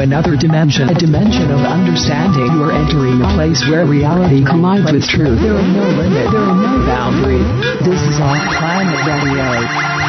Another dimension, a dimension of understanding. You are entering a place where reality collides with truth. There are no limits, there are no boundaries. This is Off Planet Radio.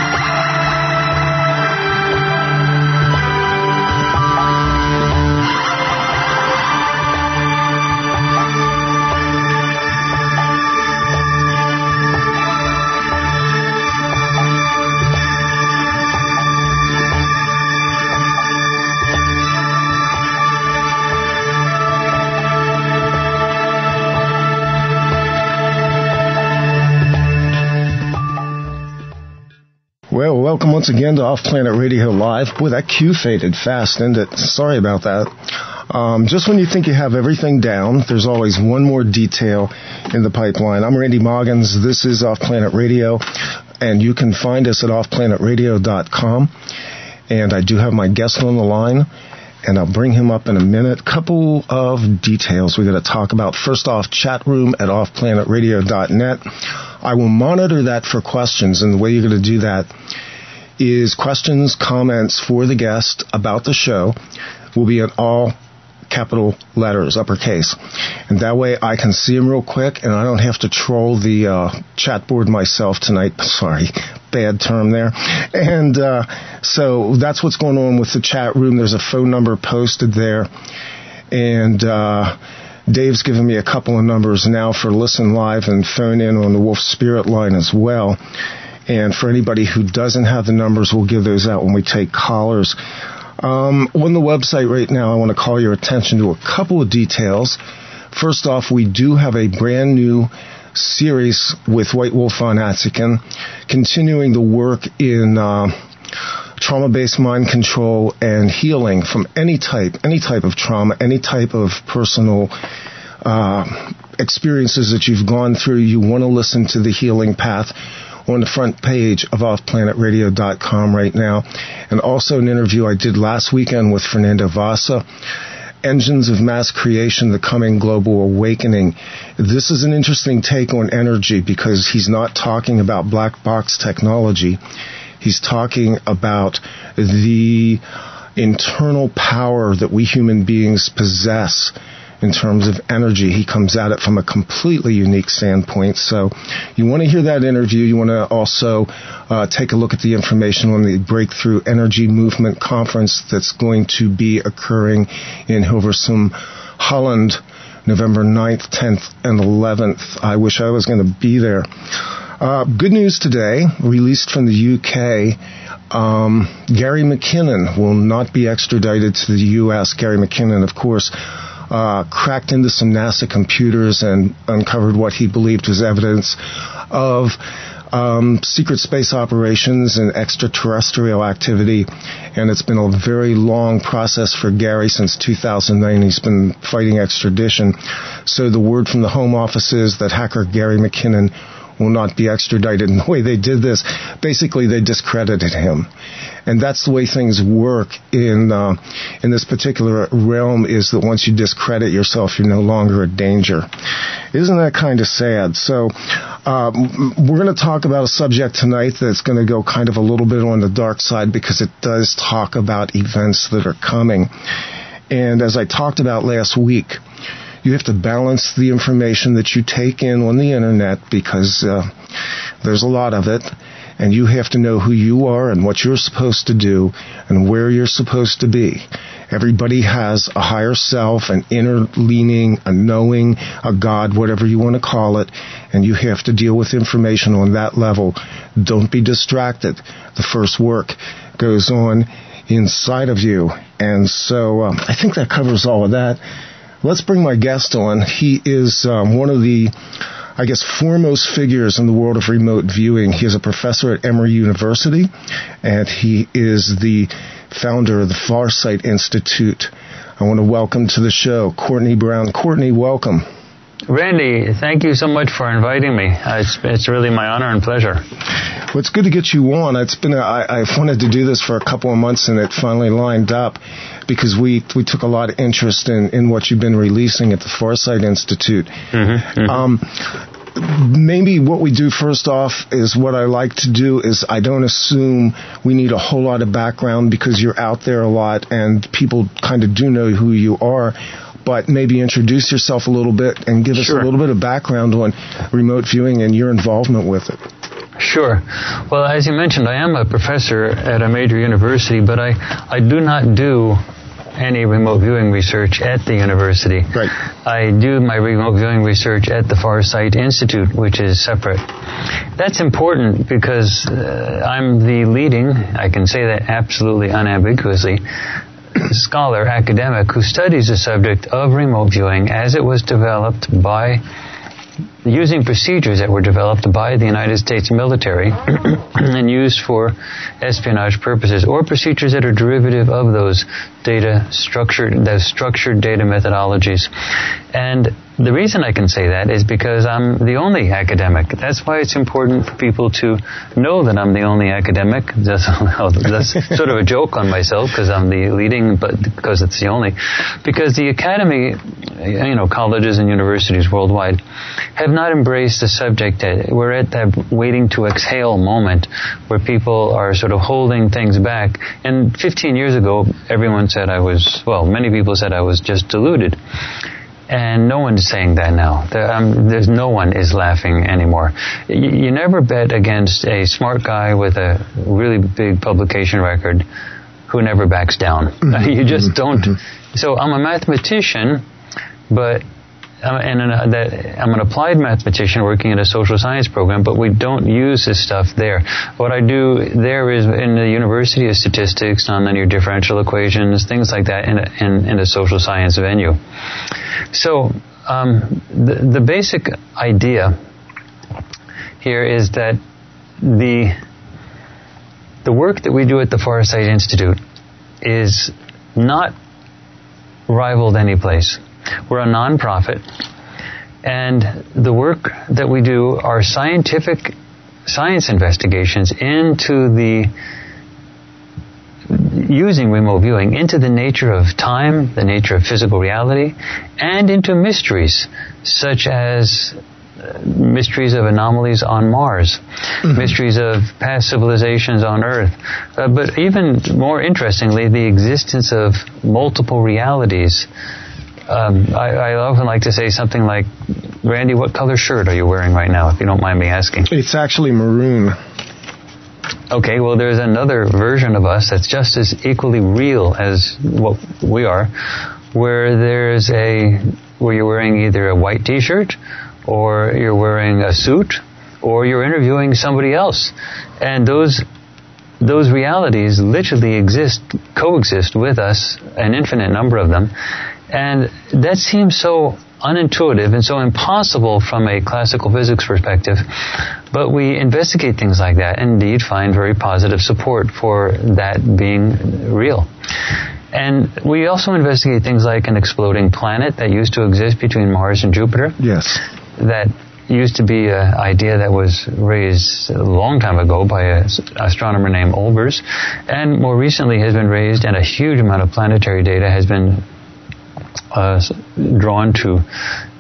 Once again to Off Planet Radio Live. Boy, that cue faded fast, didn't it? Sorry about that. Um, just when you think you have everything down, there's always one more detail in the pipeline. I'm Randy Maugans. This is Off Planet Radio, and you can find us at offplanetradio.com. And I do have my guest on the line, and I'll bring him up in a minute. Couple of details we got to talk about. First off, chat room at offplanetradio.net. I will monitor that for questions, and the way you're going to do that is questions, comments for the guest about the show will be in all capital letters, uppercase. And that way I can see them real quick and I don't have to troll the uh, chat board myself tonight. Sorry, bad term there. And uh, so that's what's going on with the chat room. There's a phone number posted there. And uh, Dave's given me a couple of numbers now for listen live and phone in on the Wolf Spirit line as well. And for anybody who doesn't have the numbers, we'll give those out when we take callers. Um, on the website right now, I want to call your attention to a couple of details. First off, we do have a brand new series with White Wolf von Atzigen, continuing the work in uh, trauma-based mind control and healing from any type, any type of trauma, any type of personal uh, experiences that you've gone through. You want to listen to the healing path on the front page of offplanetradio.com right now. And also an interview I did last weekend with Fernando Vasa. Engines of Mass Creation, the Coming Global Awakening. This is an interesting take on energy because he's not talking about black box technology. He's talking about the internal power that we human beings possess in terms of energy. He comes at it from a completely unique standpoint. So you want to hear that interview. You want to also uh, take a look at the information on the Breakthrough Energy Movement Conference that's going to be occurring in Hilversum, Holland, November 9th, 10th, and 11th. I wish I was going to be there. Uh, good news today, released from the UK. Um, Gary McKinnon will not be extradited to the U.S. Gary McKinnon, of course, uh, cracked into some NASA computers and uncovered what he believed was evidence of um, secret space operations and extraterrestrial activity. And it's been a very long process for Gary since 2009. He's been fighting extradition. So the word from the Home Office is that hacker Gary McKinnon will not be extradited. And the way they did this, basically they discredited him. And that's the way things work in uh, in this particular realm. Is that once you discredit yourself, you're no longer a danger. Isn't that kind of sad? So um, we're going to talk about a subject tonight that's going to go kind of a little bit on the dark side because it does talk about events that are coming. And as I talked about last week, you have to balance the information that you take in on the internet because uh, there's a lot of it and you have to know who you are and what you're supposed to do and where you're supposed to be. Everybody has a higher self, an inner leaning, a knowing, a God, whatever you want to call it, and you have to deal with information on that level. Don't be distracted. The first work goes on inside of you. And so um, I think that covers all of that. Let's bring my guest on. He is um, one of the I guess, foremost figures in the world of remote viewing. He is a professor at Emory University, and he is the founder of the Farsight Institute. I want to welcome to the show Courtney Brown. Courtney, welcome. Randy, thank you so much for inviting me. Uh, it's, it's really my honor and pleasure. Well, it's good to get you on. It's been a, I, I've wanted to do this for a couple of months, and it finally lined up because we we took a lot of interest in in what you've been releasing at the Farsight Institute. Mm-hmm, mm-hmm. Um, maybe what we do first off is what I like to do is I don't assume we need a whole lot of background because you're out there a lot and people kind of do know who you are. But maybe introduce yourself a little bit and give us Sure. a little bit of background on remote viewing and your involvement with it. Sure. Well, as you mentioned, I am a professor at a major university, but I, I do not do any remote viewing research at the university. Right. I do my remote viewing research at the Farsight Institute, which is separate. That's important because uh, I'm the leading, I can say that absolutely unambiguously, scholar, academic who studies the subject of remote viewing as it was developed by using procedures that were developed by the United States military and used for espionage purposes, or procedures that are derivative of those data structured, those structured data methodologies. And the reason I can say that is because I'm the only academic. That's why it's important for people to know that I'm the only academic. That's, that's sort of a joke on myself because I'm the leading, but because it's the only. Because the academy, you know, colleges and universities worldwide have not embraced the subject. We're at that waiting to exhale moment where people are sort of holding things back. And 15 years ago, everyone said I was, well, many people said I was just deluded. And no one's saying that now. There, um, there's no one is laughing anymore. You, you never bet against a smart guy with a really big publication record who never backs down. Mm-hmm. you just mm-hmm. don't. Mm-hmm. So I'm a mathematician, but I'm, and an, that, I'm an applied mathematician working in a social science program, but we don't use this stuff there. What I do there is in the university of statistics, nonlinear differential equations, things like that in a, in, in a social science venue. So um, the, the basic idea here is that the the work that we do at the Farsight Institute is not rivaled any place. We're a nonprofit, and the work that we do are scientific science investigations into the using remote viewing into the nature of time, the nature of physical reality, and into mysteries such as uh, mysteries of anomalies on Mars, mysteries of past civilizations on Earth, uh, but even more interestingly, the existence of multiple realities. Um, I, I often like to say something like, Randy, what color shirt are you wearing right now, if you don't mind me asking? It's actually maroon. Okay, well, there's another version of us that's just as equally real as what we are, where there's a where you're wearing either a white T-shirt, or you're wearing a suit, or you're interviewing somebody else, and those those realities literally exist, coexist with us, an infinite number of them, and that seems so unintuitive and so impossible from a classical physics perspective. But we investigate things like that and indeed find very positive support for that being real. And we also investigate things like an exploding planet that used to exist between Mars and Jupiter Yes. that used to be an idea that was raised a long time ago by an astronomer named Olbers, and more recently has been raised, and a huge amount of planetary data has been uh, drawn to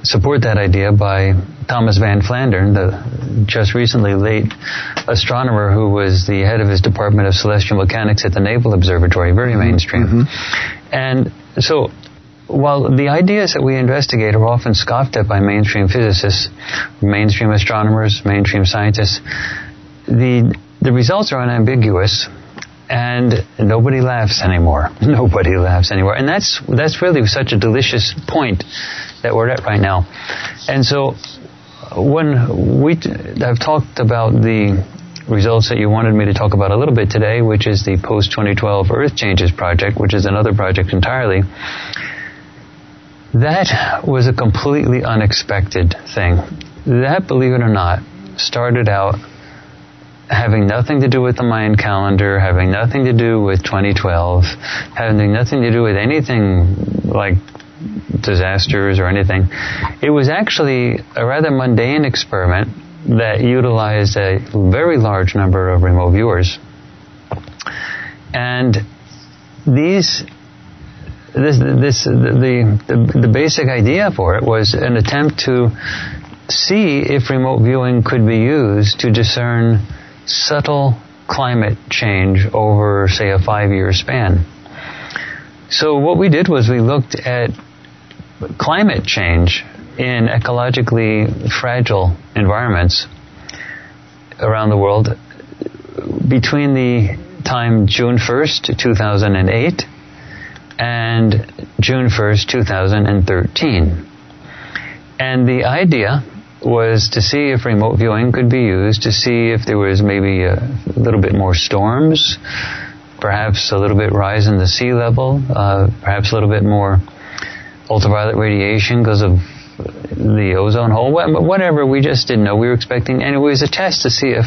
support that idea by Thomas Van Flandern, the just recently late astronomer who was the head of his Department of Celestial Mechanics at the Naval Observatory, very mainstream. And so while the ideas that we investigate are often scoffed at by mainstream physicists, mainstream astronomers, mainstream scientists, the the results are unambiguous and nobody laughs anymore. Nobody laughs anymore. And that's that's really such a delicious point that we're at right now. And so when we have talked about the results that you wanted me to talk about a little bit today, which is the post 2012 Earth Changes project, which is another project entirely. That was a completely unexpected thing. That, believe it or not, started out having nothing to do with the Mayan calendar, having nothing to do with 2012, having nothing to do with anything like disasters or anything. It was actually a rather mundane experiment that utilized a very large number of remote viewers. And these this, this, the, the, the basic idea for it was an attempt to see if remote viewing could be used to discern subtle climate change over, say, a five year span. So, what we did was we looked at climate change in ecologically fragile environments around the world between the time June 1st, 2008 and June 1st, 2013. And the idea was to see if remote viewing could be used to see if there was maybe a little bit more storms, perhaps a little bit rise in the sea level, uh, perhaps a little bit more ultraviolet radiation because of the ozone hole, whatever. We just didn't know. We were expecting, and it was a test to see if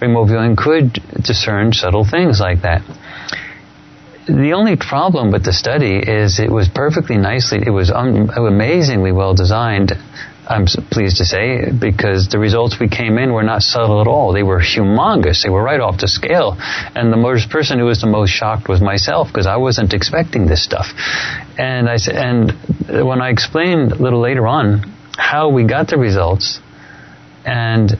remote viewing could discern subtle things like that. The only problem with the study is it was perfectly nicely, it was un- amazingly well designed I'm pleased to say, because the results we came in were not subtle at all. They were humongous. They were right off the scale. And the most person who was the most shocked was myself because I wasn't expecting this stuff. And I said, and when I explained a little later on how we got the results and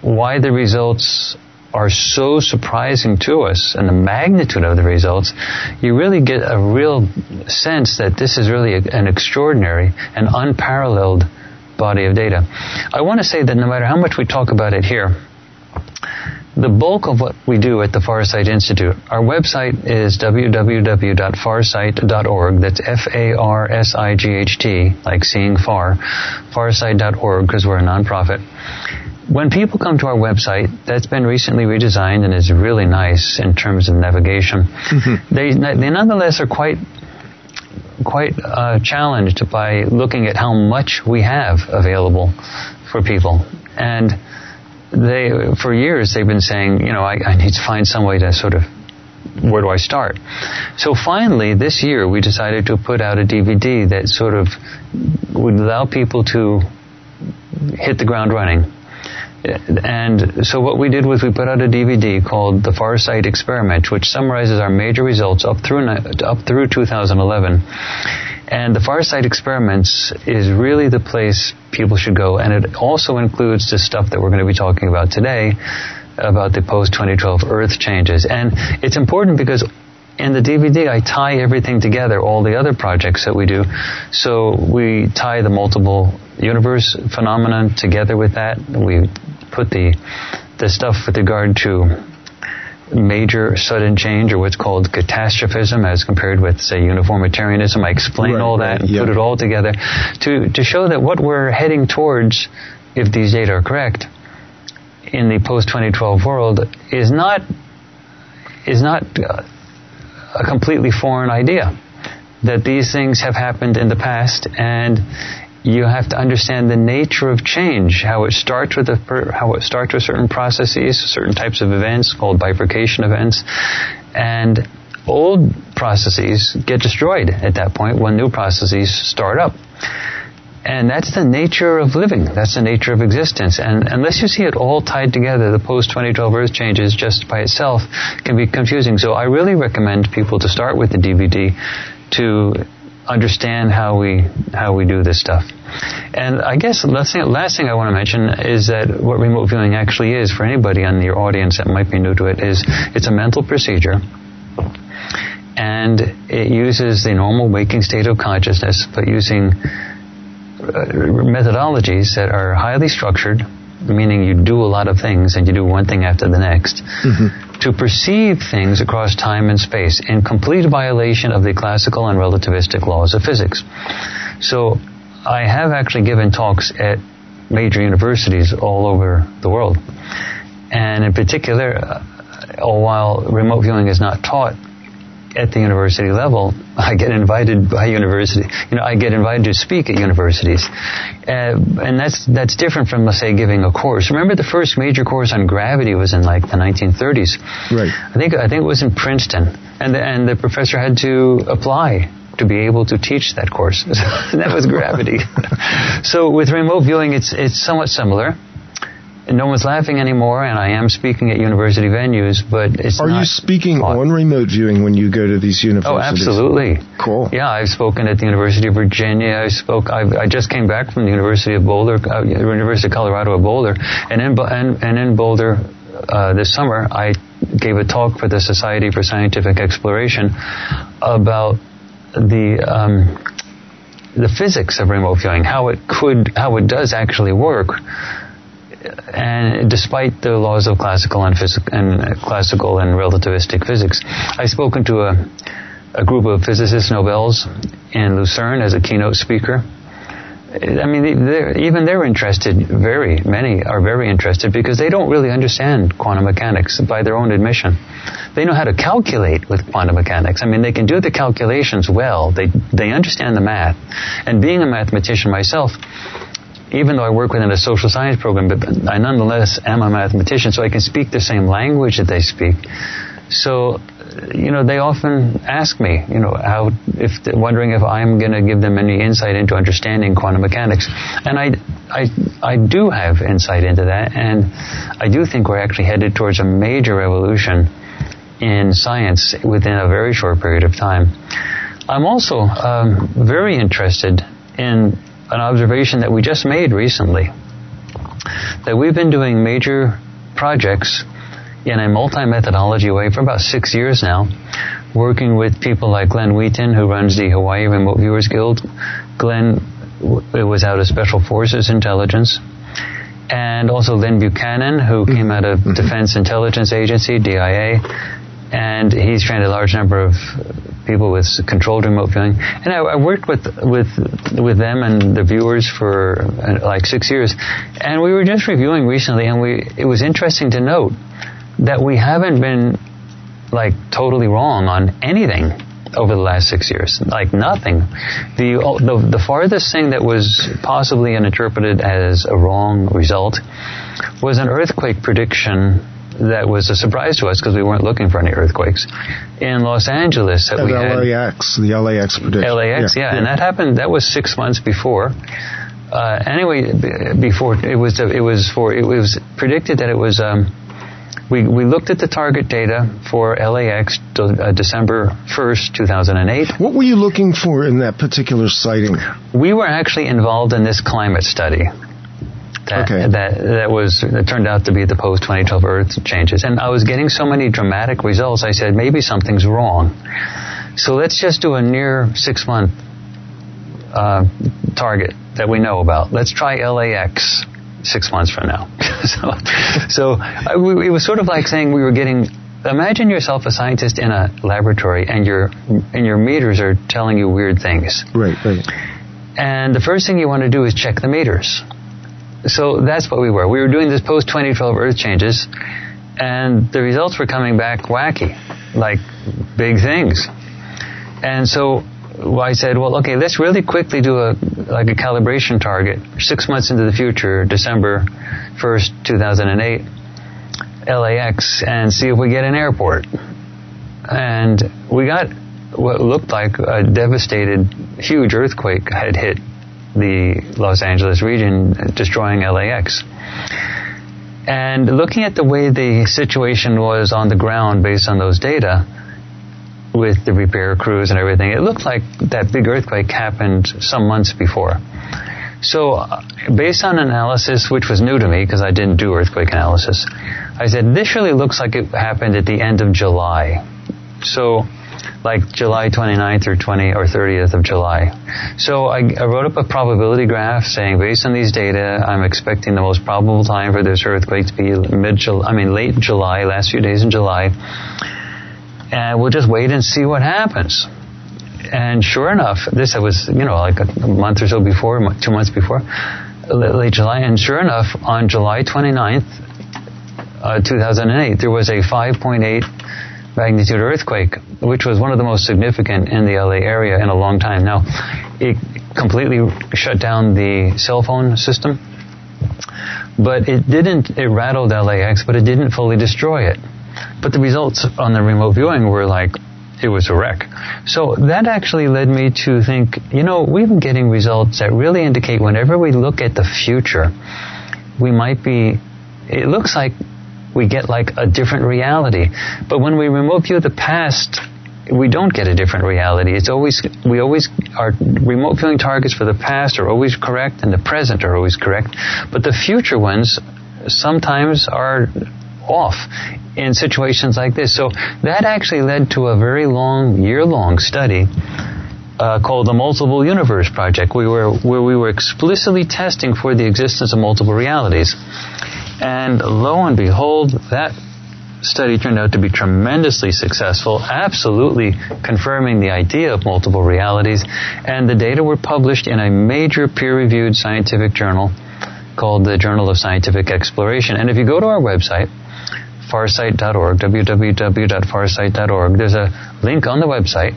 why the results are so surprising to us and the magnitude of the results, you really get a real sense that this is really an extraordinary and unparalleled body of data. I want to say that no matter how much we talk about it here, the bulk of what we do at the Farsight Institute, our website is www.farsight.org. That's F-A-R-S-I-G-H-T, like seeing far, farsight.org, because we're a nonprofit. When people come to our website, that's been recently redesigned and is really nice in terms of navigation. Mm-hmm. They, they nonetheless are quite quite uh, challenged by looking at how much we have available for people. And they, for years, they've been saying, you know, I, I need to find some way to sort of where do I start? So finally, this year, we decided to put out a DVD that sort of would allow people to hit the ground running and so what we did was we put out a DVD called The Farsight Experiment, which summarizes our major results up through up through 2011. And the Farsight Experiments is really the place people should go, and it also includes the stuff that we're going to be talking about today about the post 2012 Earth changes. And it's important because in the DVD, I tie everything together, all the other projects that we do. So we tie the multiple universe phenomenon together with that. We put the the stuff with regard to major sudden change or what's called catastrophism as compared with say uniformitarianism. I explain right, all that right, and yeah. put it all together to to show that what we're heading towards if these data are correct in the post 2012 world is not is not uh, a completely foreign idea that these things have happened in the past and you have to understand the nature of change, how it starts with a, how it starts with certain processes, certain types of events called bifurcation events, and old processes get destroyed at that point when new processes start up. And that's the nature of living. That's the nature of existence. And unless you see it all tied together, the post-2012 Earth changes just by itself can be confusing. So I really recommend people to start with the DVD to understand how we how we do this stuff. And I guess last thing, last thing I want to mention is that what remote viewing actually is for anybody on your audience that might be new to it is it's a mental procedure and it uses the normal waking state of consciousness but using methodologies that are highly structured meaning you do a lot of things and you do one thing after the next mm-hmm to perceive things across time and space in complete violation of the classical and relativistic laws of physics. So I have actually given talks at major universities all over the world. And in particular, uh, while remote viewing is not taught at the university level, I get invited by university. You know, I get invited to speak at universities, uh, and that's that's different from let's say giving a course. Remember, the first major course on gravity was in like the 1930s. Right. I think I think it was in Princeton, and the, and the professor had to apply to be able to teach that course. that was gravity. so with remote viewing, it's it's somewhat similar no one's laughing anymore, and I am speaking at university venues, but it's Are you speaking on remote viewing when you go to these universities? Oh, absolutely. Cool. Yeah, I've spoken at the University of Virginia. I spoke. I, I just came back from the University of Boulder, uh, University of Colorado at Boulder, and in and, and in Boulder uh, this summer, I gave a talk for the Society for Scientific Exploration about the um, the physics of remote viewing, how it could, how it does actually work, and despite the laws of classical and, physic- and classical and relativistic physics, I've spoken to a, a group of physicists Nobels in Lucerne as a keynote speaker. I mean, they're, even they're interested. Very many are very interested because they don't really understand quantum mechanics by their own admission. They know how to calculate with quantum mechanics. I mean, they can do the calculations well. They they understand the math. And being a mathematician myself, even though I work within a social science program, but I nonetheless am a mathematician, so I can speak the same language that they speak. So, you know, they often ask me, you know, how, if, wondering if I'm going to give them any insight into understanding quantum mechanics. And I, I, I do have insight into that, and I do think we're actually headed towards a major revolution in science within a very short period of time. I'm also um, very interested in an observation that we just made recently that we've been doing major projects in a multi-methodology way for about six years now, working with people like Glenn Wheaton, who runs the Hawaii Remote Viewers Guild. Glenn was out of Special Forces Intelligence. And also Lyn Buchanan, who mm-hmm. came out of mm-hmm. Defense Intelligence Agency, DIA, and he's trained a large number of people with controlled remote viewing. And I, I worked with with with them and the viewers for uh, like six years, and we were just reviewing recently, and we it was interesting to note that we haven't been like totally wrong on anything over the last six years. Like nothing. The, the, the farthest thing that was possibly interpreted as a wrong result was an earthquake prediction that was a surprise to us because we weren't looking for any earthquakes in Los Angeles. That At we had LAX, the LAX prediction. LAX, yeah, and that happened. That was six months before. Uh, anyway, before it was it was for it was predicted that it was. Um, we, we looked at the target data for LAX to, uh, December 1st, 2008. What were you looking for in that particular sighting? We were actually involved in this climate study. That, Okay. that that was that turned out to be the post 2012 Earth changes, and I was getting so many dramatic results. I said maybe something's wrong. So let's just do a near six month uh, target that we know about. Let's try LAX six months from now. so, so I, we, it was sort of like saying we were getting. Imagine yourself a scientist in a laboratory, and your and your meters are telling you weird things. Right, right. And the first thing you want to do is check the meters. So that's what we were. We were doing this post 2012 Earth changes, and the results were coming back wacky, like big things. And so I said, well, okay, let's really quickly do a like a calibration target six months into the future, December 1st, 2008, LAX, and see if we get an airport. And we got what looked like a devastated, huge earthquake had hit the Los Angeles region, destroying LAX. And looking at the way the situation was on the ground based on those data, with the repair crews and everything, it looked like that big earthquake happened some months before. So, uh, based on analysis, which was new to me because I didn't do earthquake analysis, I said, this really looks like it happened at the end of July. So, like July 29th or 20 or 30th of July. So I, I wrote up a probability graph saying based on these data, I'm expecting the most probable time for this earthquake to be mid July, I mean late July, last few days in July. And we'll just wait and see what happens. And sure enough, this was, you know, like a month or so before, two months before, late July, and sure enough, on July 29th, uh, 2008, there was a 5.8 magnitude earthquake, which was one of the most significant in the LA area in a long time. Now, it completely shut down the cell phone system, but it didn't, it rattled LAX, but it didn't fully destroy it. But the results on the remote viewing were like, it was a wreck. So that actually led me to think, you know, we've been getting results that really indicate whenever we look at the future, we might be it looks like we get like a different reality. But when we remote view the past, we don't get a different reality. It's always we always our remote viewing targets for the past are always correct and the present are always correct, but the future ones sometimes are off in situations like this. So that actually led to a very long, year-long study uh, called the Multiple Universe Project, we were, where we were explicitly testing for the existence of multiple realities. And lo and behold, that study turned out to be tremendously successful, absolutely confirming the idea of multiple realities. And the data were published in a major peer-reviewed scientific journal called the Journal of Scientific Exploration. And if you go to our website, farsight.org, www.farsight.org, there's a link on the website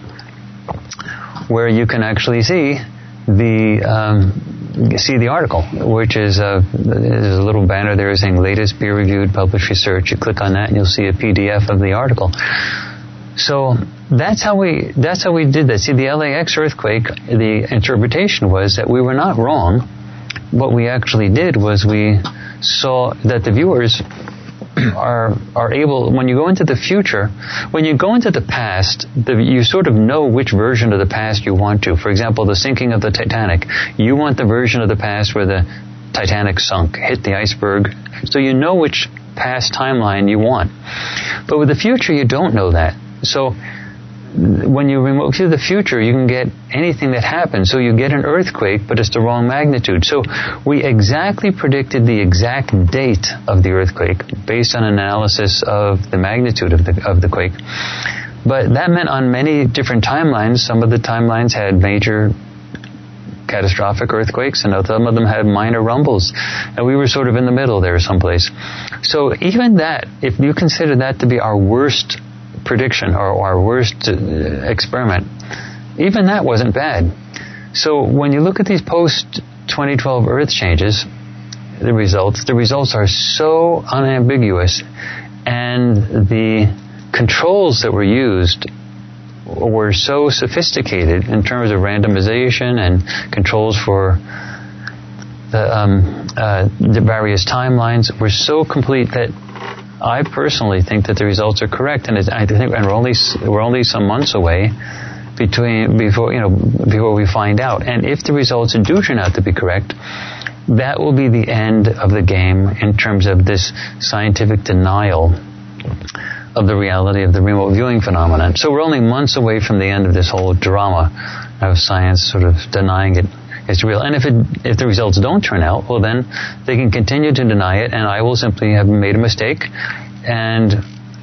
where you can actually see the um, see the article, which is a, there's a little banner there saying latest peer-reviewed published research. You click on that and you'll see a PDF of the article. So that's how we that's how we did that. See, the LAX earthquake, the interpretation was that we were not wrong. What we actually did was we saw that the viewers are are able when you go into the future when you go into the past the, you sort of know which version of the past you want to. For example the sinking of the titanic. You want the version of the past where the titanic sunk hit the iceberg. So you know which past timeline you want. But with the future you don't know that. So when you remote to the future, you can get anything that happens. So you get an earthquake, but it's the wrong magnitude. So we exactly predicted the exact date of the earthquake based on analysis of the magnitude of the, of the quake. But that meant on many different timelines, some of the timelines had major catastrophic earthquakes, and some of them had minor rumbles. And we were sort of in the middle there someplace. So even that, if you consider that to be our worst prediction or our worst uh, experiment, even that wasn't bad. So when you look at these post 2012 Earth changes, the results, the results are so unambiguous, and the controls that were used were so sophisticated in terms of randomization and controls for the, um, uh, the various timelines were so complete that I personally think that the results are correct, and I think and we're only we're only some months away between before you know before we find out. And if the results do turn out to be correct, that will be the end of the game in terms of this scientific denial of the reality of the remote viewing phenomenon. So we're only months away from the end of this whole drama of science sort of denying it it's real. And if it, if the results don't turn out, well then they can continue to deny it and I will simply have made a mistake and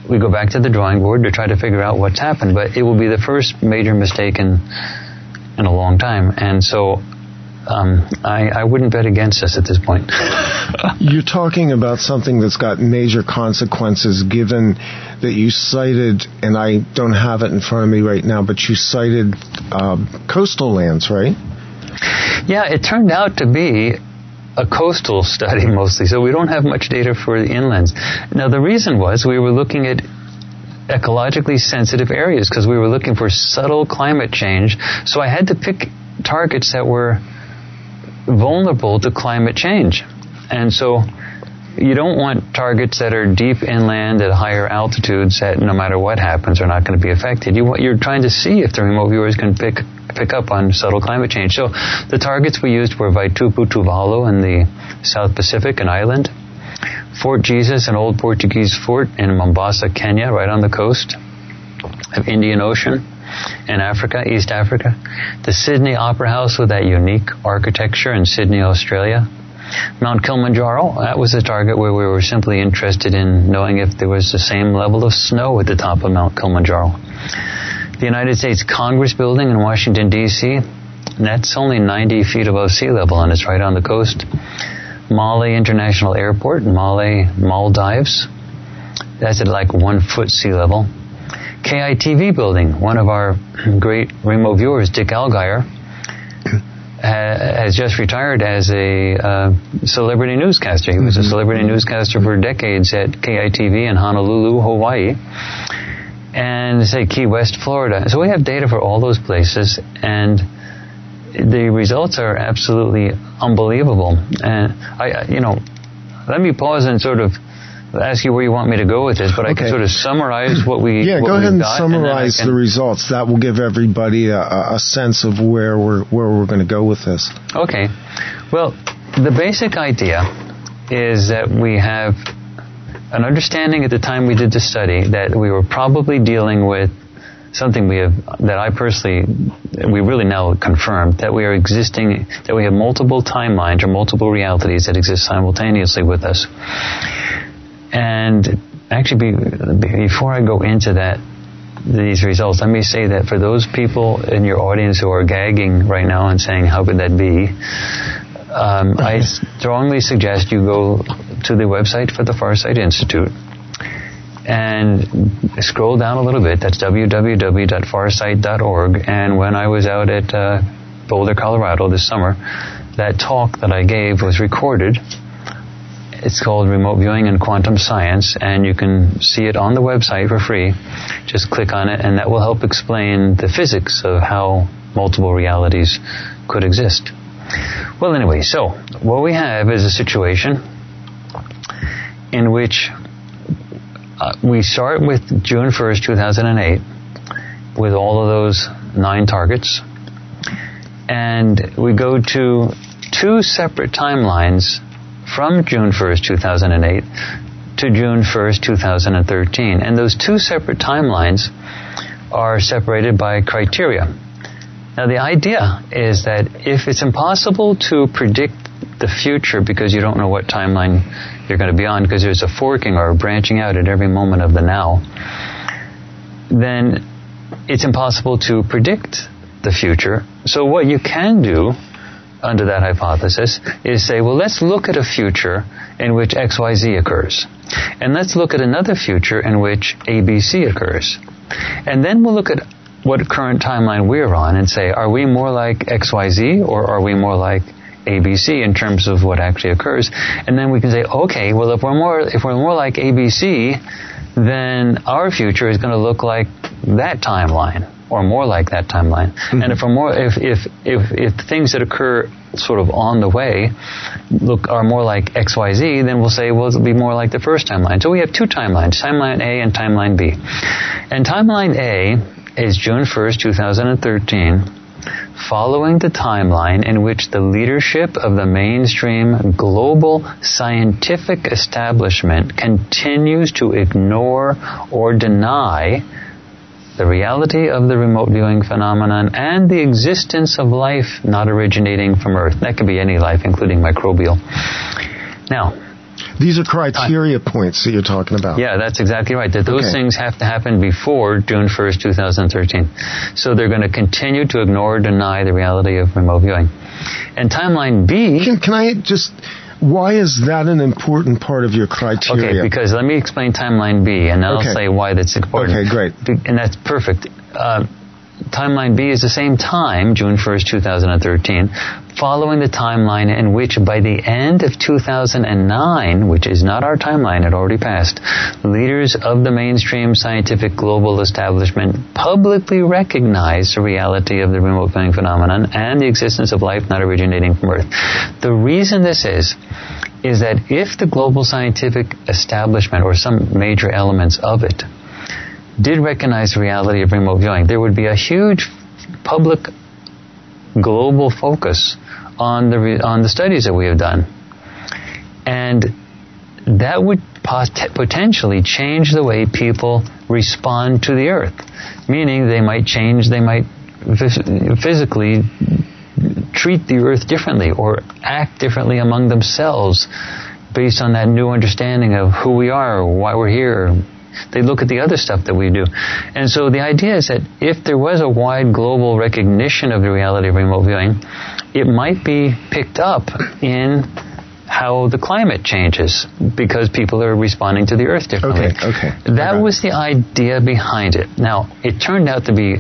we go back to the drawing board to try to figure out what's happened. But it will be the first major mistake in, in a long time. And so um, I, I, wouldn't bet against us at this point. You're talking about something that's got major consequences given that you cited, and I don't have it in front of me right now, but you cited uh, coastal lands, right? Yeah, it turned out to be a coastal study mostly, so we don't have much data for the inlands. Now, the reason was we were looking at ecologically sensitive areas because we were looking for subtle climate change. So I had to pick targets that were vulnerable to climate change. And so you don't want targets that are deep inland at higher altitudes that no matter what happens are not going to be affected. You, you're trying to see if the remote viewers can pick pick up on subtle climate change. So the targets we used were Vaitupu Tuvalu in the South Pacific, an island, Fort Jesus, an old Portuguese fort in Mombasa, Kenya, right on the coast of Indian Ocean in Africa, East Africa, the Sydney Opera House with that unique architecture in Sydney, Australia, Mount Kilimanjaro, that was a target where we were simply interested in knowing if there was the same level of snow at the top of Mount Kilimanjaro the United States Congress building in Washington, D.C. That's only 90 feet above sea level and it's right on the coast. Male International Airport, Male Maldives. That's at like one foot sea level. KITV building, one of our great remote viewers, Dick Allgire, has just retired as a uh, celebrity newscaster. He was a mm-hmm. celebrity newscaster for decades at KITV in Honolulu, Hawaii and say Key West, Florida. So we have data for all those places, and the results are absolutely unbelievable. And I, you know, let me pause and sort of ask you where you want me to go with this, but I can sort of summarize what we Yeah, what go ahead and got, then I summarize can- the results. That will give everybody a, a a sense of where we're where we're going to go with this. Okay. Well, the basic idea is that we have an understanding at the time we did the study that we were probably dealing with something we have that I personally we really now confirmed that we are existing that we have multiple timelines or multiple realities that exist simultaneously with us. And actually, be, before I go into that, these results, let me say that for those people in your audience who are gagging right now and saying, "How could that be?" Um, I strongly suggest you go to the website for the Farsight Institute and scroll down a little bit. That's www.farsight.org. And when I was out at uh, Boulder, Colorado this summer, that talk that I gave was recorded. It's called Remote Viewing and Quantum Science, and you can see it on the website for free. Just click on it, and that will help explain the physics of how multiple realities could exist. Well, anyway, so what we have is a situation in which uh, we start with June 1st, 2008, with all of those nine targets, and we go to two separate timelines from June 1st, 2008 to June 1st, 2013. And those two separate timelines are separated by criteria. Now, the idea is that if it's impossible to predict the future because you don't know what timeline you're going to be on, because there's a forking or a branching out at every moment of the now, then it's impossible to predict the future. So, what you can do under that hypothesis is say, well, let's look at a future in which XYZ occurs. And let's look at another future in which ABC occurs. And then we'll look at what current timeline we're on and say, are we more like XYZ or are we more like ABC in terms of what actually occurs? And then we can say, okay, well, if we're more, if we're more like ABC, then our future is going to look like that timeline or more like that timeline. Mm-hmm. And if we're more, if, if, if, if things that occur sort of on the way look are more like XYZ, then we'll say, well, it'll be more like the first timeline. So we have two timelines, timeline A and timeline B. And timeline A is June 1st, 2013, following the timeline in which the leadership of the mainstream global scientific establishment continues to ignore or deny the reality of the remote viewing phenomenon and the existence of life not originating from Earth. That could be any life, including microbial. Now, These are criteria points that you're talking about. yeah, that's exactly right. That those Okay. things have to happen before June 1st, 2013. So they're going to continue to ignore or deny the reality of remote viewing. And timeline B. Can, can I just? Why is that an important part of your criteria? Okay, because let me explain timeline B, and Okay. I'll say why that's important. Okay, great. And that's perfect. Uh, timeline B is the same time, June 1st, 2013, following the timeline in which by the end of 2009, which is not our timeline, it already passed, leaders of the mainstream scientific global establishment publicly recognized the reality of the remote viewing phenomenon and the existence of life not originating from Earth. The reason this is, is that if the global scientific establishment or some major elements of it did recognize the reality of remote viewing, there would be a huge public global focus on the re- on the studies that we have done, and that would pot- potentially change the way people respond to the Earth. Meaning, they might change, they might phys- physically treat the Earth differently or act differently among themselves based on that new understanding of who we are, why we're here. They look at the other stuff that we do. And so the idea is that if there was a wide global recognition of the reality of remote viewing, it might be picked up in how the climate changes because people are responding to the earth differently. Okay, okay. That was the idea behind it. Now, it turned out to be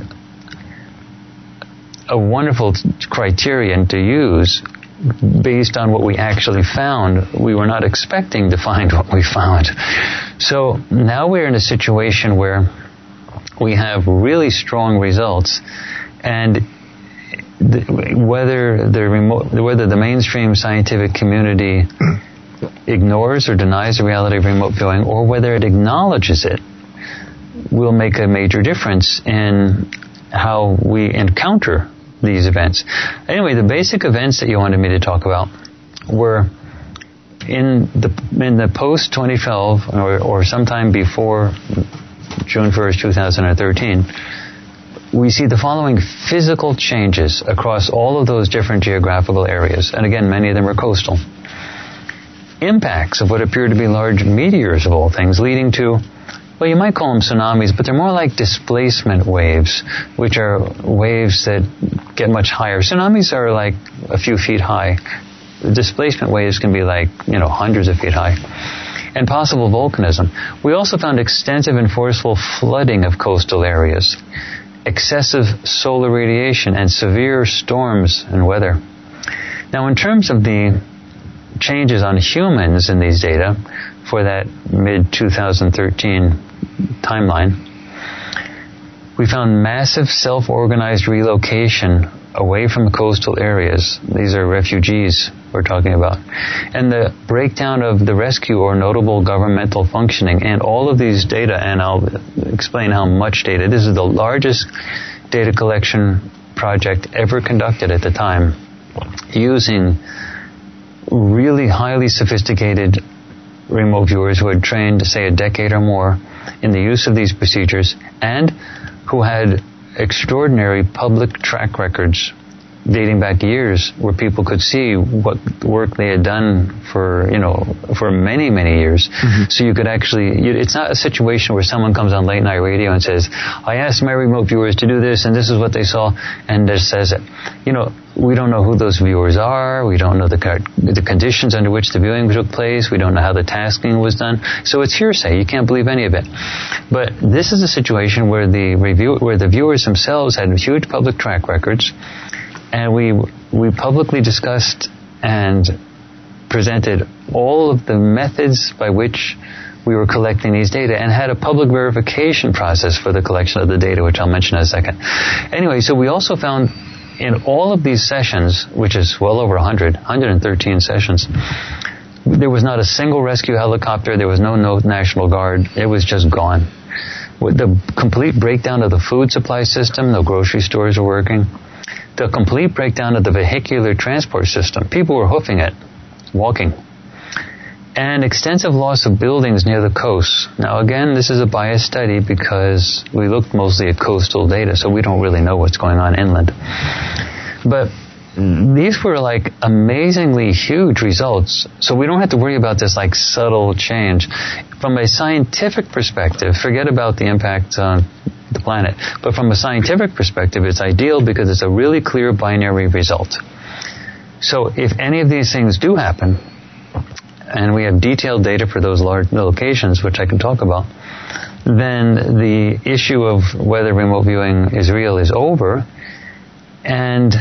a wonderful t- criterion to use based on what we actually found. We were not expecting to find what we found. So now we're in a situation where we have really strong results and the, whether the remote, whether the mainstream scientific community ignores or denies the reality of remote viewing or whether it acknowledges it will make a major difference in how we encounter these events. Anyway, the basic events that you wanted me to talk about were in the in the post 2012 or, or sometime before June 1st, 2013, we see the following physical changes across all of those different geographical areas. And again, many of them are coastal. Impacts of what appear to be large meteors of all things, leading to, well, you might call them tsunamis, but they're more like displacement waves, which are waves that get much higher. Tsunamis are like a few feet high. Displacement waves can be like, you know, hundreds of feet high and possible volcanism. We also found extensive and forceful flooding of coastal areas excessive solar radiation and severe storms and weather. Now, in terms of the changes on humans in these data for that mid 2013 timeline, we found massive self organized relocation away from coastal areas. These are refugees we're talking about. And the breakdown of the rescue or notable governmental functioning and all of these data, and I'll explain how much data. This is the largest data collection project ever conducted at the time using really highly sophisticated remote viewers who had trained, to say, a decade or more in the use of these procedures and who had extraordinary public track records dating back years where people could see what work they had done for you know for many many years. Mm-hmm. so you could actually you, it's not a situation where someone comes on late night radio and says i asked my remote viewers to do this and this is what they saw and just says it. You know we don't know who those viewers are. We don't know the the conditions under which the viewing took place. We don't know how the tasking was done. So it's hearsay. You can't believe any of it. But this is a situation where the review where the viewers themselves had huge public track records and we we publicly discussed and presented all of the methods by which we were collecting these data and had a public verification process for the collection of the data, which I'll mention in a second. Anyway, so we also found in all of these sessions, which is well over 100, 113 sessions, there was not a single rescue helicopter, there was no, National Guard, it was just gone. With the complete breakdown of the food supply system, no grocery stores were working the complete breakdown of the vehicular transport system. People were hoofing it, walking. And extensive loss of buildings near the coast. Now, again, this is a biased study because we looked mostly at coastal data, so we don't really know what's going on inland. But these were like amazingly huge results. So we don't have to worry about this like subtle change. From a scientific perspective, forget about the impact on the planet. But from a scientific perspective, it's ideal because it's a really clear binary result. So if any of these things do happen, and we have detailed data for those large locations, which I can talk about, then the issue of whether remote viewing is real is over, and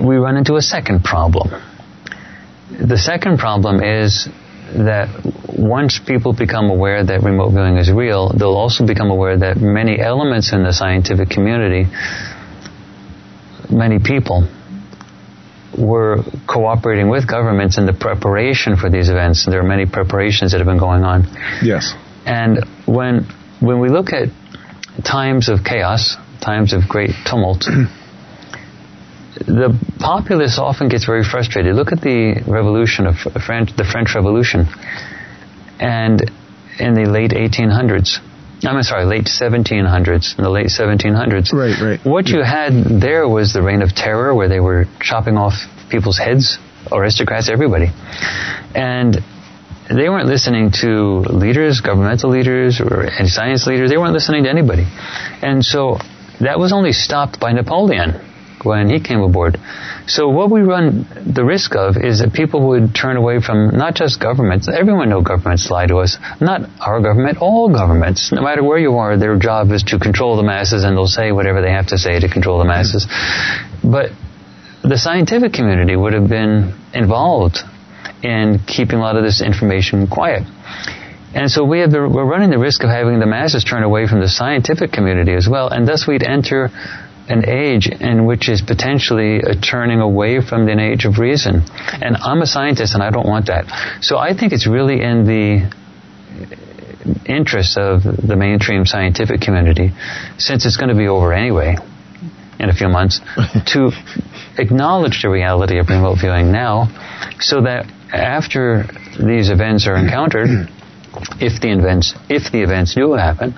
we run into a second problem. The second problem is that once people become aware that remote viewing is real, they'll also become aware that many elements in the scientific community, many people, were cooperating with governments in the preparation for these events. There are many preparations that have been going on. Yes. And when when we look at times of chaos, times of great tumult, the populace often gets very frustrated. Look at the revolution of French, the French Revolution, and in the late 1800s. I'm sorry, late 1700s, in the late 1700s. Right, right. What you had there was the reign of terror, where they were chopping off people's heads, aristocrats, everybody, and they weren't listening to leaders, governmental leaders, or science leaders. They weren't listening to anybody, and so that was only stopped by Napoleon when he came aboard. So what we run the risk of is that people would turn away from not just governments. Everyone knows governments lie to us. Not our government, all governments. No matter where you are, their job is to control the masses and they'll say whatever they have to say to control the masses. But the scientific community would have been involved in keeping a lot of this information quiet. And so we have the, we're running the risk of having the masses turn away from the scientific community as well, and thus we'd enter an age in which is potentially a turning away from the age of reason. And I'm a scientist and I don't want that. So I think it's really in the uh, interest of the mainstream scientific community, since it's going to be over anyway in a few months, to acknowledge the reality of remote viewing now so that after these events are encountered, if the events, if the events do happen,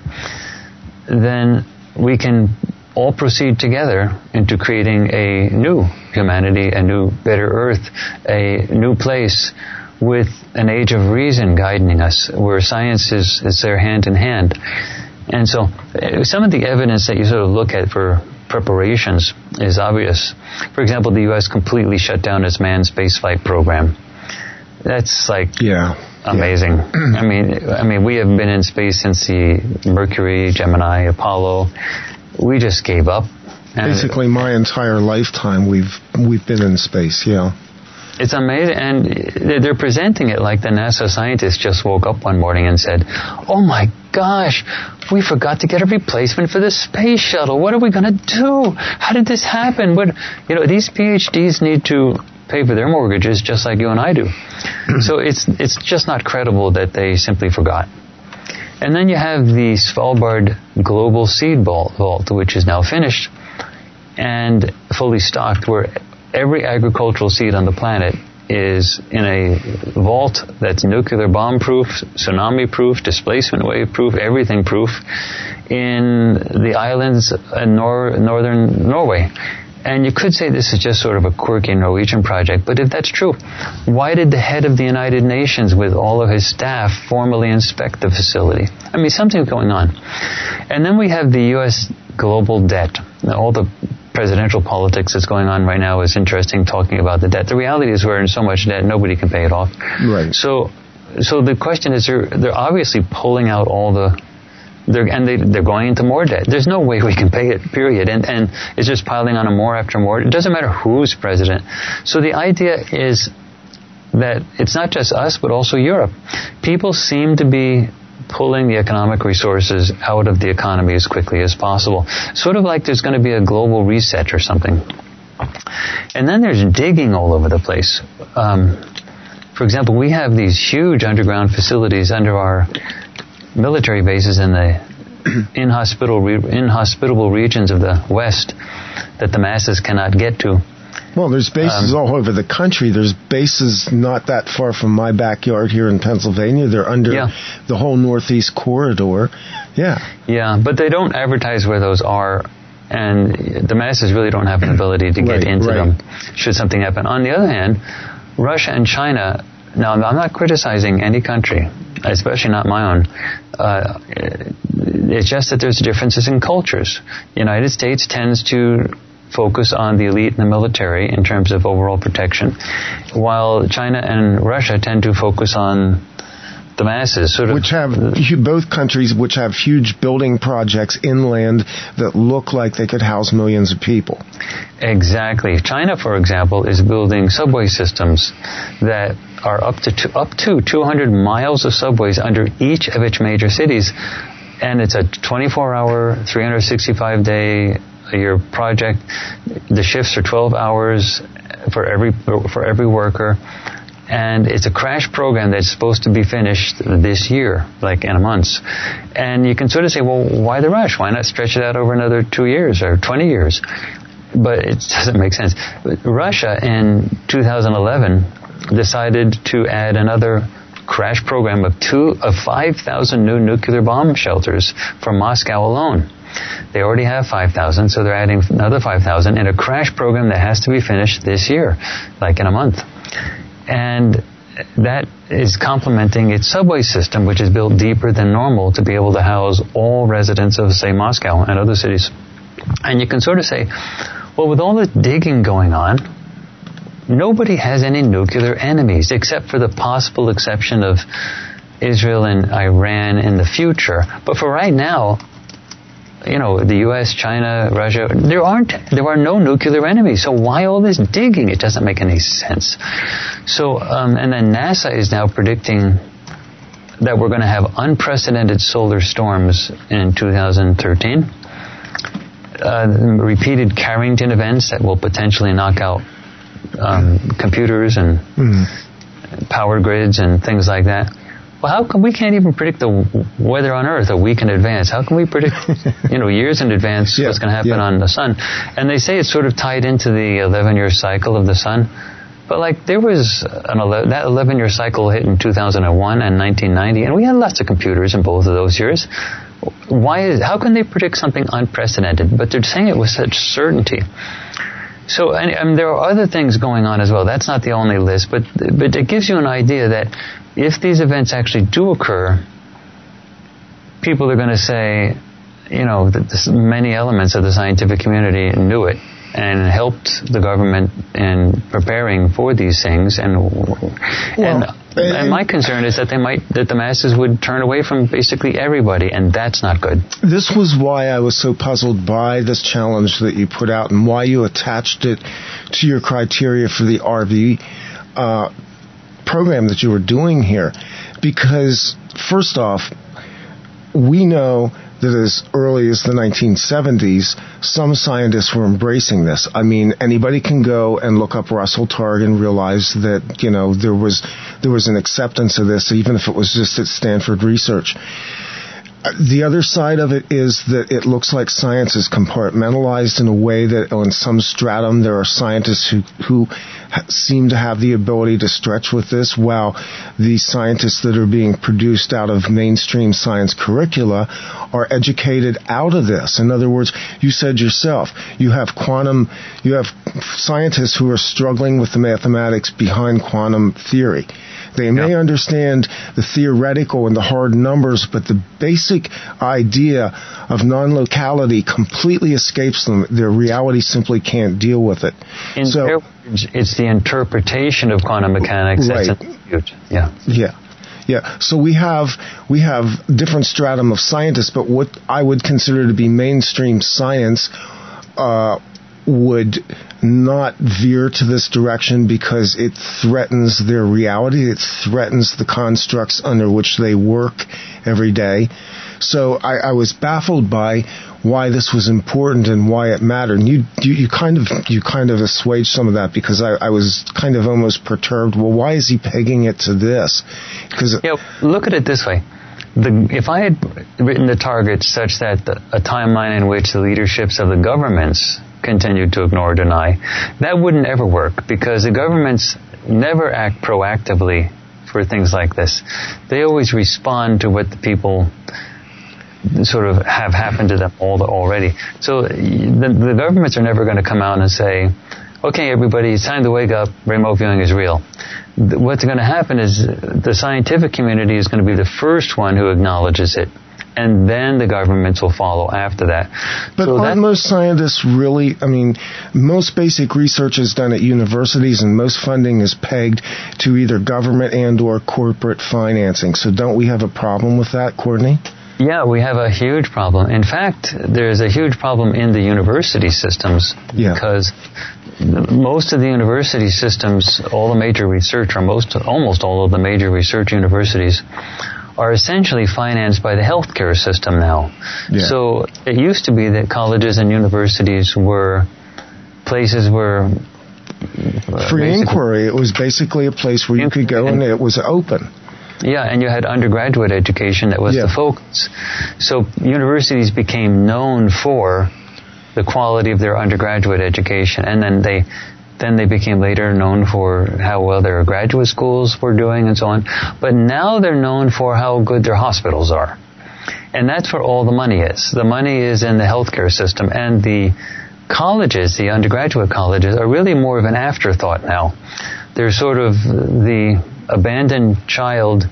then we can all proceed together into creating a new humanity, a new better earth, a new place with an age of reason guiding us, where science is, is there hand in hand. And so, uh, some of the evidence that you sort of look at for preparations is obvious. For example, the U.S. completely shut down its manned spaceflight program. That's like yeah. amazing. Yeah. I mean, I mean, we have been in space since the Mercury, Gemini, Apollo. We just gave up. Basically, my entire lifetime, we've we've been in space. Yeah. It's amazing, and they're presenting it like the NASA scientists just woke up one morning and said, "Oh my gosh, we forgot to get a replacement for the space shuttle. What are we going to do? How did this happen?" But you know, these PhDs need to pay for their mortgages just like you and I do. so it's it's just not credible that they simply forgot. And then you have the Svalbard Global Seed Vault, which is now finished and fully stocked, where every agricultural seed on the planet is in a vault that's nuclear bomb proof, tsunami proof, displacement wave proof, everything proof in the islands in nor- northern Norway. And you could say this is just sort of a quirky Norwegian project, but if that's true, why did the head of the United Nations with all of his staff formally inspect the facility? I mean, something's going on. And then we have the U.S. global debt. All the presidential politics that's going on right now is interesting talking about the debt. The reality is we're in so much debt nobody can pay it off. Right. So so the question is they're they're obviously pulling out all the they're, and they, they're going into more debt. There's no way we can pay it, period. And, and it's just piling on a more after more. It doesn't matter who's president. So the idea is that it's not just us, but also Europe. People seem to be pulling the economic resources out of the economy as quickly as possible. Sort of like there's going to be a global reset or something. And then there's digging all over the place. Um, for example, we have these huge underground facilities under our military bases in the inhospitable, inhospitable regions of the West that the masses cannot get to. Well, there's bases um, all over the country. There's bases not that far from my backyard here in Pennsylvania. They're under yeah. the whole Northeast corridor. Yeah. Yeah, but they don't advertise where those are, and the masses really don't have an ability to get right, into right. them should something happen. On the other hand, Russia and China, now I'm not criticizing any country, especially not my own. Uh, it's just that there's differences in cultures. The United States tends to focus on the elite and the military in terms of overall protection, while China and Russia tend to focus on the masses, sort of, which have both countries which have huge building projects inland that look like they could house millions of people. Exactly. China, for example, is building subway systems that are up to two, up to 200 miles of subways under each of its major cities, and it's a 24-hour, 365-day your project, the shifts are 12 hours for every for every worker, and it's a crash program that's supposed to be finished this year, like in a month. And you can sort of say, well, why the rush? Why not stretch it out over another two years or 20 years? But it doesn't make sense. Russia in 2011 decided to add another crash program of two of 5,000 new nuclear bomb shelters for Moscow alone. They already have 5,000, so they're adding another 5,000 in a crash program that has to be finished this year, like in a month. And that is complementing its subway system, which is built deeper than normal to be able to house all residents of, say, Moscow and other cities. And you can sort of say, well, with all this digging going on, nobody has any nuclear enemies, except for the possible exception of Israel and Iran in the future. But for right now, you know, the U.S., China, Russia, there aren't, there are no nuclear enemies. So why all this digging? It doesn't make any sense. So, um, and then NASA is now predicting that we're going to have unprecedented solar storms in 2013. uh, repeated Carrington events that will potentially knock out um, computers and power grids and things like that. Well, how come we can't even predict the weather on Earth a week in advance? How can we predict, you know, years in advance Yeah, what's going to happen yeah. on the sun? And they say it's sort of tied into the 11-year cycle of the sun. But like there was an 11, that 11-year cycle hit in 2001 and 1990, and we had lots of computers in both of those years. Why is how can they predict something unprecedented? But they're saying it with such certainty. So, and, and there are other things going on as well. That's not the only list, but but it gives you an idea that if these events actually do occur, people are going to say, you know, that this, many elements of the scientific community knew it and helped the government in preparing for these things. And and, and- and my concern is that they might that the masses would turn away from basically everybody, and that's not good. This was why I was so puzzled by this challenge that you put out and why you attached it to your criteria for the RV uh, program that you were doing here. Because, first off, we know that as early as the 1970s, some scientists were embracing this. I mean, anybody can go and look up Russell Targ and realize that you know there was there was an acceptance of this, even if it was just at Stanford Research. The other side of it is that it looks like science is compartmentalized in a way that on some stratum there are scientists who, who seem to have the ability to stretch with this, while the scientists that are being produced out of mainstream science curricula are educated out of this. In other words, you said yourself, you have quantum, you have scientists who are struggling with the mathematics behind quantum theory. They may Yeah. understand the theoretical and the hard numbers, but the basic idea of non-locality completely escapes them. Their reality simply can't deal with it. In so, their words, it's the interpretation of quantum mechanics that's Right. in dispute. Yeah. yeah. Yeah, so we have we have different stratum of scientists, but what I would consider to be mainstream science uh, would not veer to this direction because it threatens their reality. It threatens the constructs under which they work every day. So I, I was baffled by why this was important and why it mattered. And you, you, you kind of you kind of assuaged some of that because I, I was kind of almost perturbed. Well, why is he pegging it to this? Because look at it this way. The, if I had written the targets such that the, a timeline in which the leaderships of the governments continued to ignore or deny, that wouldn't ever work because the governments never act proactively for things like this. They always respond to what the people sort of have happened to them all already. So the, the governments are never going to come out and say, okay, everybody, it's time to wake up. Remote viewing is real. What's going to happen is the scientific community is going to be the first one who acknowledges it. And then the governments will follow after that. But so aren't most scientists really? I mean, most basic research is done at universities, and most funding is pegged to either government and/or corporate financing. So, don't we have a problem with that, Courtney? yeah, we have a huge problem. In fact, there's a huge problem in the university systems Yeah. because most of the university systems, all the major research, or most, almost all of the major research universities, are essentially financed by the healthcare system now. Yeah. So it used to be that colleges and universities were places where uh, Free inquiry. It was basically a place where you could go and it was open. Yeah, and you had undergraduate education that was Yeah. the focus. So universities became known for the quality of their undergraduate education, and then they then they became later known for how well their graduate schools were doing and so on. But now they're known for how good their hospitals are. And that's where all the money is. The money is in the healthcare system and the colleges, the undergraduate colleges, are really more of an afterthought now. They're sort of the abandoned child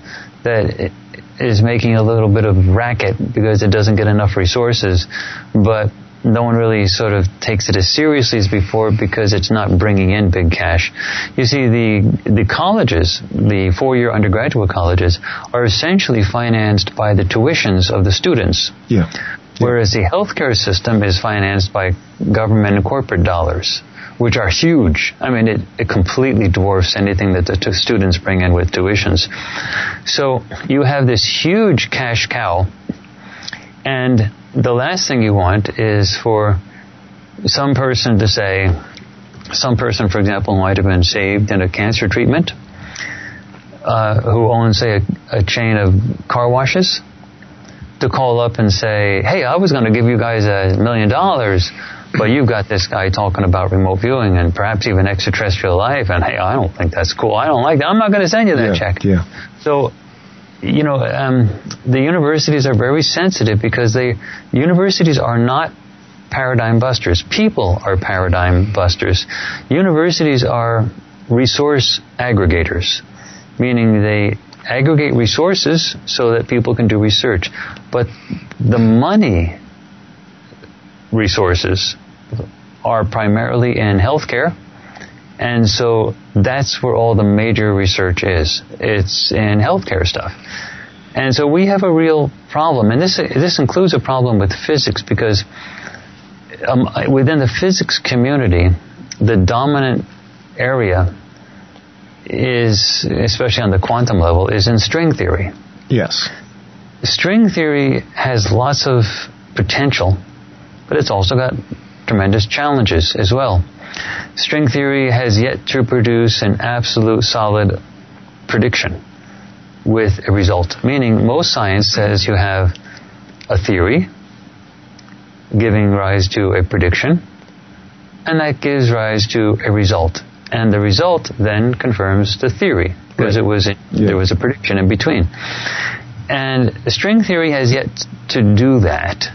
that is making a little bit of racket because it doesn't get enough resources, but no one really sort of takes it as seriously as before because it's not bringing in big cash. You see, the the colleges, the four-year undergraduate colleges, are essentially financed by the tuitions of the students. Yeah. Whereas the healthcare system is financed by government and corporate dollars, which are huge. I mean, it, it completely dwarfs anything that the t- students bring in with tuitions. So you have this huge cash cow, and the last thing you want is for some person to say, some person, for example, might have been saved in a cancer treatment, uh, who owns, say, a, a chain of car washes, to call up and say, hey, I was going to give you guys a million dollars, but you've got this guy talking about remote viewing and perhaps even extraterrestrial life, and hey, I don't think that's cool. I don't like that. I'm not going to send you that yeah, check. Yeah. So, you know, um, the universities are very sensitive because they universities are not paradigm busters. People are paradigm busters. Universities are resource aggregators, meaning they aggregate resources so that people can do research. But the money resources are primarily in healthcare. And so that's where all the major research is. It's in healthcare stuff. And so we have a real problem. And this, this includes a problem with physics because um, within the physics community, the dominant area is, especially on the quantum level, is in string theory. Yes. String theory has lots of potential, but it's also got tremendous challenges as well. String theory has yet to produce an absolute solid prediction with a result. Meaning, most science says you have a theory giving rise to a prediction, and that gives rise to a result. And the result then confirms the theory because right. it was yeah. there was a prediction in between. And string theory has yet to do that.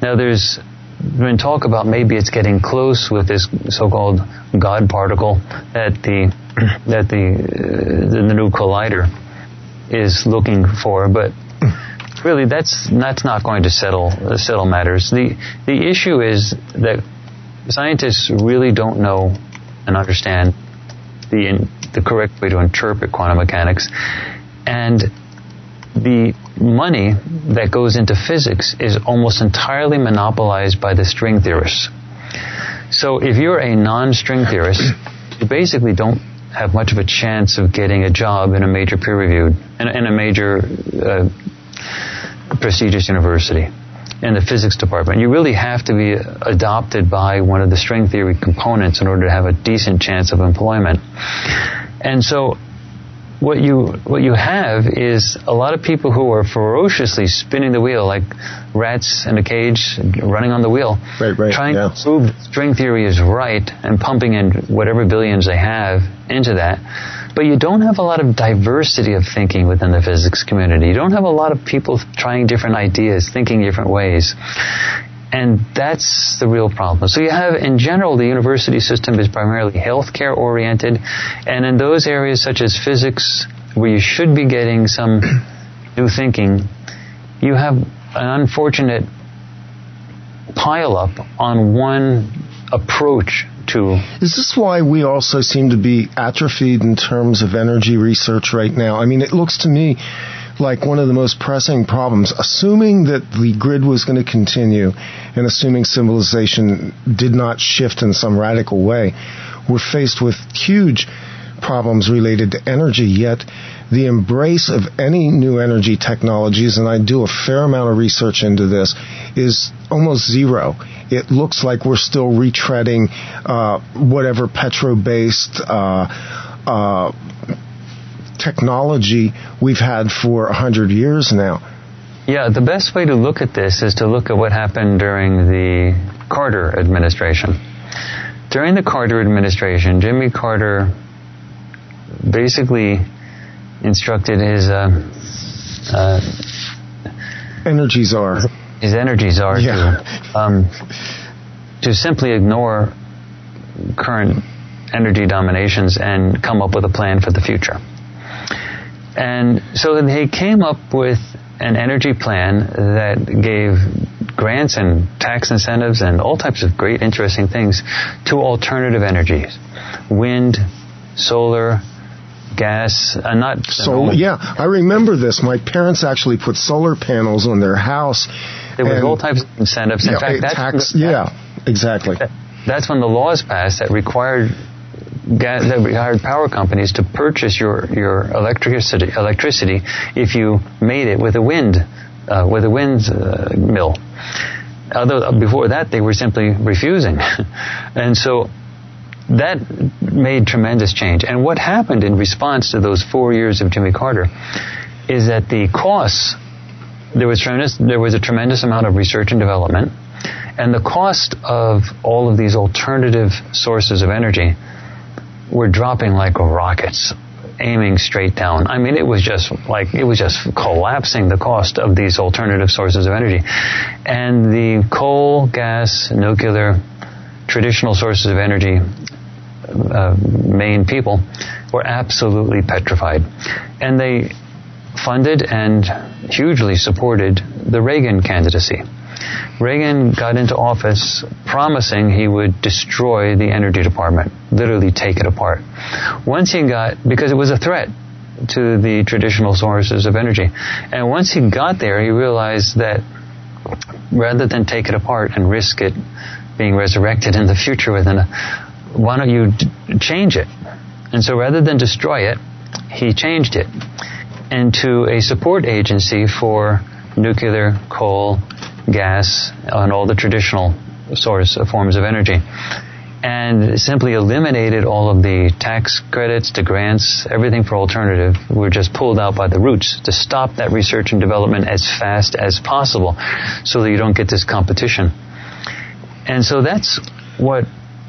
Now there's been talk about maybe it's getting close with this so-called God particle that the that the uh, the, new collider is looking for, but really that's that's not going to settle uh, settle matters. The the issue is that scientists really don't know and understand the the correct way to interpret quantum mechanics, and the money that goes into physics is almost entirely monopolized by the string theorists. So if you're a non-string theorist, you basically don't have much of a chance of getting a job in a major peer-reviewed, in, in a major uh, prestigious university in the physics department. You really have to be adopted by one of the string theory components in order to have a decent chance of employment. And so what you what you have is a lot of people who are ferociously spinning the wheel like rats in a cage running on the wheel right, right, trying yeah. to prove string theory is right and pumping in whatever billions they have into that. But you don't have a lot of diversity of thinking within the physics community. You don't have a lot of people trying different ideas thinking different ways and that's the real problem. So you have, in general, the university system is primarily healthcare oriented, and in those areas such as physics, where you should be getting some new thinking, you have an unfortunate pile up on one approach to. Is this why we also seem to be atrophied in terms of energy research right now? I mean, it looks to me like one of the most pressing problems, assuming that the grid was going to continue and assuming civilization did not shift in some radical way, we're faced with huge problems related to energy, yet the embrace of any new energy technologies, and I do a fair amount of research into this, is almost zero. It looks like we're still retreading uh, whatever petro-based uh, uh, technology we've had for a hundred years now. Yeah, the best way to look at this is to look at what happened during the Carter administration. During the Carter administration, Jimmy Carter basically instructed his uh, uh, energy czar, his energy czar, yeah. to, um, to simply ignore current energy dominations and come up with a plan for the future. And so they came up with an energy plan that gave grants and tax incentives and all types of great, interesting things to alternative energies wind, solar, gas, uh, not solar. Yeah, I remember this. My parents actually put solar panels on their house. There was all types of incentives. In yeah, fact, that's tax, the, yeah, exactly. That's when the laws passed that required gas, that hired power companies to purchase your, your electricity, electricity if you made it with a wind, uh, with a wind uh, mill. Other, before that, they were simply refusing. and so that made tremendous change. And what happened in response to those four years of Jimmy Carter is that the costs, there was, tremendous, there was a tremendous amount of research and development, and the cost of all of these alternative sources of energy were dropping like rockets aiming straight down. I mean, it was just like, it was just collapsing the cost of these alternative sources of energy. And the coal, gas, nuclear, traditional sources of energy, uh, main people were absolutely petrified. And they funded and hugely supported the Reagan candidacy. Reagan got into office promising he would destroy the Energy Department, literally take it apart. Once he got, because it was a threat to the traditional sources of energy. And once he got there, he realized that rather than take it apart and risk it being resurrected in the future within a, why don't you d- change it? And so rather than destroy it, he changed it into a support agency for nuclear, coal, gas, and all the traditional source of forms of energy. And simply eliminated all of the tax credits, the grants, everything for alternative We were just pulled out by the roots to stop that research and development as fast as possible so that you don't get this competition. And so that's what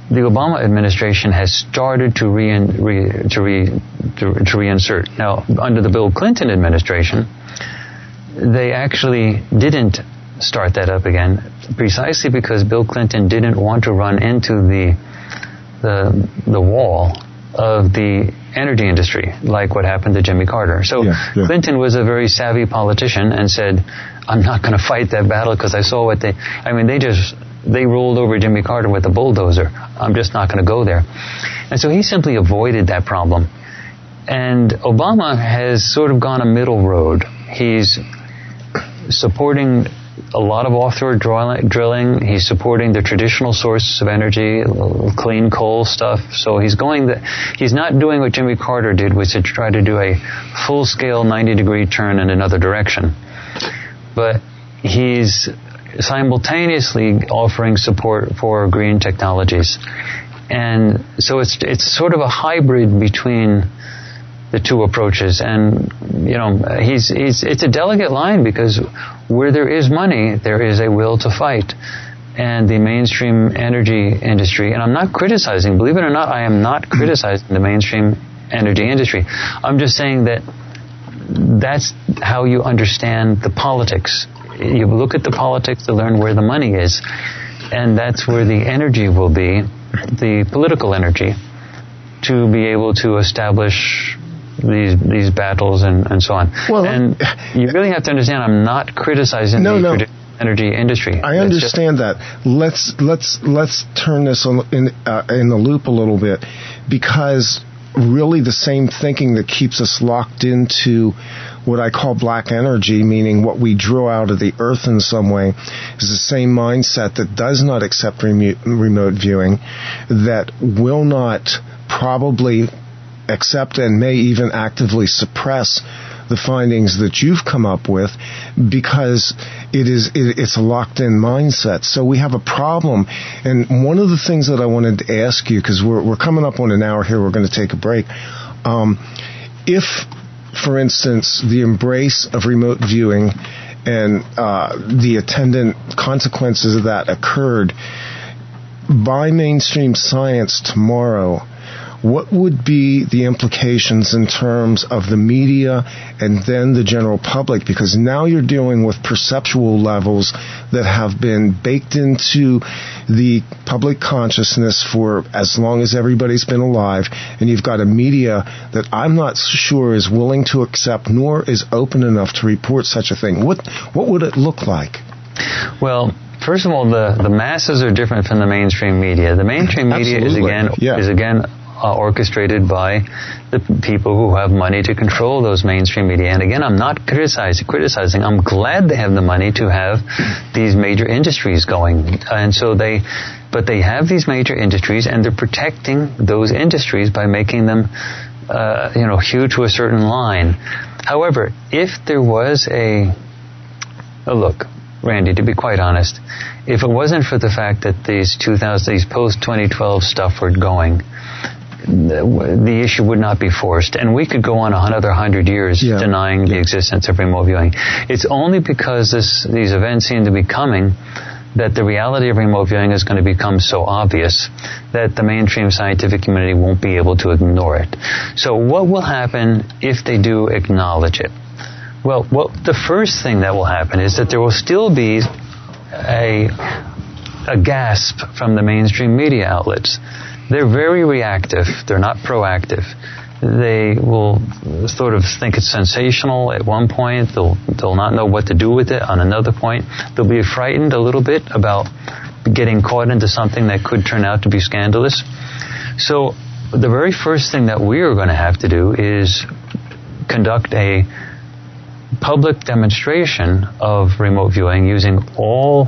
the Obama administration has started to, re, re, to, re, to, to reinsert. Now, under the Bill Clinton administration, they actually didn't start that up again, precisely because Bill Clinton didn't want to run into the the the wall of the energy industry, like what happened to Jimmy Carter. So yeah, yeah. Clinton was a very savvy politician and said, "I'm not going to fight that battle because I saw what they. I mean, they just they rolled over Jimmy Carter with a bulldozer. I'm just not going to go there." And so he simply avoided that problem. And Obama has sort of gone a middle road. He's supporting a lot of offshore drilling. He's supporting the traditional sources of energy, clean coal stuff. So he's going the, he's not doing what Jimmy Carter did, which is to try to do a full scale 90 degree turn in another direction. But he's simultaneously offering support for green technologies. And so it's, it's sort of a hybrid between the two approaches. And, you know, he's, he's, it's a delicate line because where there is money, there is a will to fight. And the mainstream energy industry, and I'm not criticizing, believe it or not, I am not criticizing the mainstream energy industry. I'm just saying that that's how you understand the politics. You look at the politics to learn where the money is, and that's where the energy will be, the political energy, to be able to establish these these battles and, and so on. Well, and you really have to understand, I'm not criticizing no, the no. energy industry. I understand that. Let's let's let's turn this in uh, in the loop a little bit because really the same thinking that keeps us locked into what I call black energy, meaning what we draw out of the earth in some way, is the same mindset that does not accept remote viewing, that will not probably accept and may even actively suppress the findings that you've come up with because it is it, it's a locked in mindset. So we have a problem. And one of the things that I wanted to ask you because we're we're coming up on an hour here, we're going to take a break. Um, if, for instance, the embrace of remote viewing and uh, the attendant consequences of that occurred by mainstream science tomorrow what would be the implications in terms of the media and then the general public? Because now you're dealing with perceptual levels that have been baked into the public consciousness for as long as everybody's been alive, and you've got a media that I'm not sure is willing to accept nor is open enough to report such a thing. What what would it look like? Well, first of all, the, the masses are different from the mainstream media. The mainstream media Absolutely. is again yeah. is again uh, orchestrated by the people who have money to control those mainstream media. And again, I'm not criticizing, criticizing. I'm glad they have the money to have these major industries going. And so they, but they have these major industries and they're protecting those industries by making them, uh, you know, hew to a certain line. However, if there was a, a look, Randy, to be quite honest, if it wasn't for the fact that these 2000, these post 2012 stuff were going, the, issue would not be forced, and we could go on another hundred years Yeah. denying the existence of remote viewing. It's only because this, these events seem to be coming that the reality of remote viewing is going to become so obvious that the mainstream scientific community won't be able to ignore it. So, what will happen if they do acknowledge it? Well, well, the first thing that will happen is that there will still be a, a gasp from the mainstream media outlets. They're very reactive. They're not proactive. They will sort of think it's sensational at one point. They'll, they'll not know what to do with it on another point. They'll be frightened a little bit about getting caught into something that could turn out to be scandalous. So the very first thing that we are going to have to do is conduct a public demonstration of remote viewing using all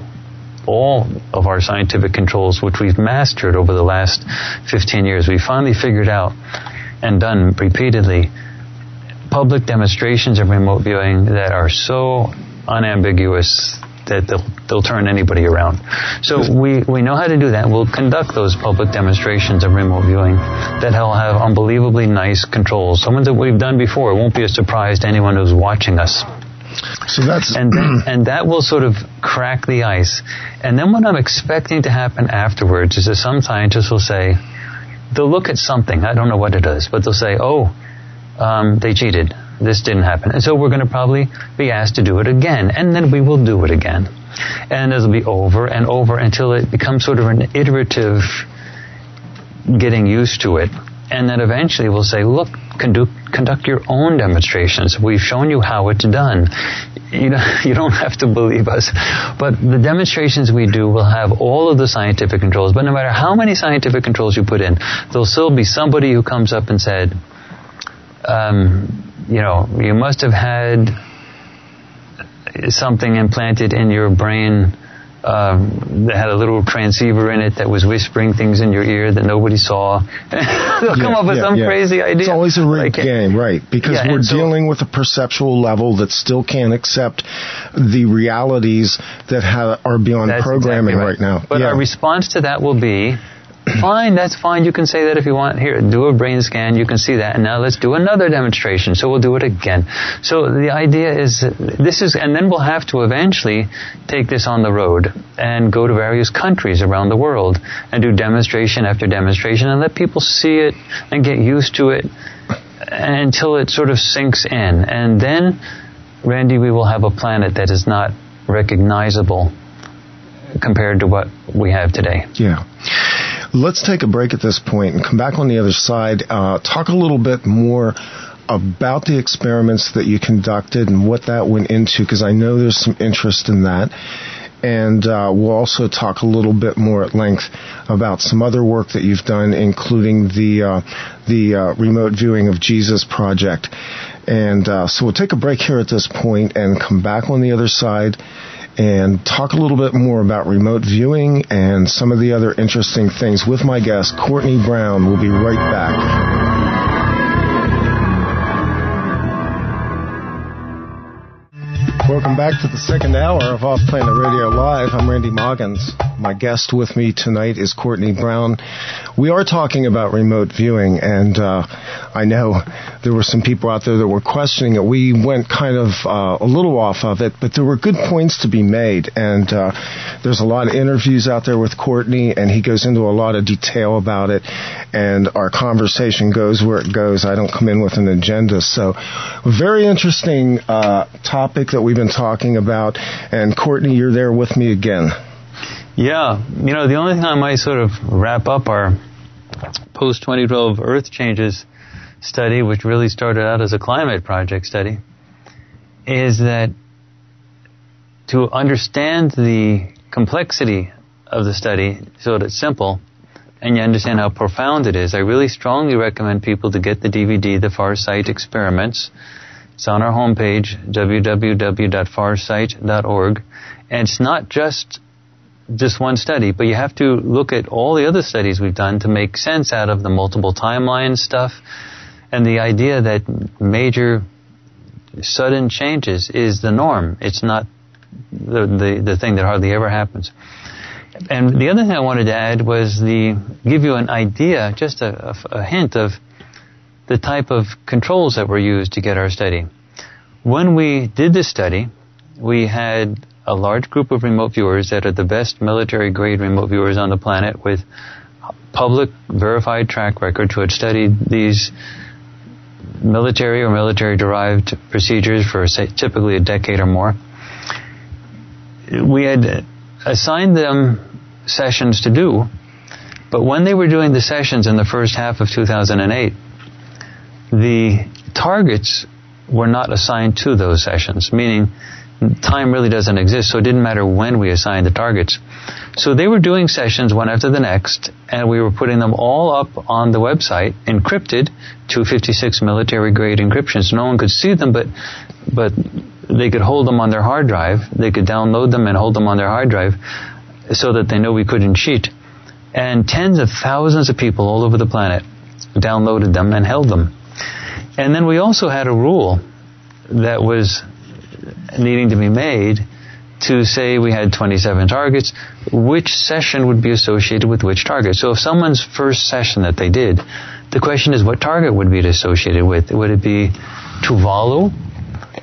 all of our scientific controls, which we've mastered over the last 15 years. We finally figured out and done repeatedly public demonstrations of remote viewing that are so unambiguous that they'll, they'll turn anybody around. So we, we know how to do that. We'll conduct those public demonstrations of remote viewing that will have unbelievably nice controls. Some ones that we've done before. It won't be a surprise to anyone who's watching us So that's and and that will sort of crack the ice. And then what I'm expecting to happen afterwards is that some scientists will say they'll look at something. I don't know what it is, but they'll say, "Oh, um, they cheated. This didn't happen." And so we're going to probably be asked to do it again, and then we will do it again, and it'll be over and over until it becomes sort of an iterative getting used to it. And then eventually we'll say, look, conduct, conduct your own demonstrations. We've shown you how it's done. You, know, you don't have to believe us. But the demonstrations we do will have all of the scientific controls. But no matter how many scientific controls you put in, there'll still be somebody who comes up and said, um, you know, you must have had something implanted in your brain um, that had a little transceiver in it that was whispering things in your ear that nobody saw. They'll come up with yeah, some yeah. crazy idea. It's always a rigged Like, game, right? Because Yeah, we're so- dealing with a perceptual level that still can't accept the realities that ha- are beyond programming exactly right. now. But yeah. our response to that will be, fine, that's fine. You can say that if you want. Here, do a brain scan. You can see that. And now let's do another demonstration. So we'll do it again. So the idea is this is, and then we'll have to eventually take this on the road and go to various countries around the world and do demonstration after demonstration and let people see it and get used to it until it sort of sinks in. And then, Randy, we will have a planet that is not recognizable compared to what we have today. Yeah. Let's take a break at this point and come back on the other side. Uh, talk a little bit more about the experiments that you conducted and what that went into, because I know there's some interest in that. And uh, we'll also talk a little bit more at length about some other work that you've done, including the uh, the uh, remote viewing of Jesus project. And uh, so we'll take a break here at this point and come back on the other side and talk a little bit more about remote viewing and some of the other interesting things with my guest, Courtney Brown. We'll be right back. Welcome back to the second hour of Off Planet Radio Live. I'm Randy Maugans. My guest with me tonight is Courtney Brown. We are talking about remote viewing, and uh, I know there were some people out there that were questioning it. We went kind of uh, a little off of it, but there were good points to be made, and uh, there's a lot of interviews out there with Courtney, and he goes into a lot of detail about it, and our conversation goes where it goes. I don't come in with an agenda, so very interesting uh, topic that we've been talking about. And Courtney, you're there with me again. Yeah, you know, the only thing I might sort of wrap up our post 2012 Earth changes study, which really started out as a climate project study, is that to understand the complexity of the study so that it's simple and you understand how profound it is, I really strongly recommend people to get the DVD, The Far Sight Experiments. It's on our homepage, www.farsight.org. And it's not just just one study, but you have to look at all the other studies we've done to make sense out of the multiple timeline stuff and the idea that major sudden changes is the norm. It's not the, the, the thing that hardly ever happens. And the other thing I wanted to add was the give you an idea, just a, a, a hint of the type of controls that were used to get our study. When we did this study, we had a large group of remote viewers that are the best military grade remote viewers on the planet with public verified track records who had studied these military or military derived procedures for say, typically a decade or more. We had assigned them sessions to do, but when they were doing the sessions in the first half of 2008, the targets were not assigned to those sessions, meaning time really doesn't exist, so it didn't matter when we assigned the targets. So they were doing sessions one after the next, and we were putting them all up on the website, encrypted to 56 military grade encryptions. No one could see them, but but they could hold them on their hard drive. They could download them and hold them on their hard drive, so that they know we couldn't cheat. And tens of thousands of people all over the planet downloaded them and held them. And then we also had a rule that was needing to be made to say we had 27 targets, which session would be associated with which target. So if someone's first session that they did, the question is what target would be associated with? Would it be Tuvalu?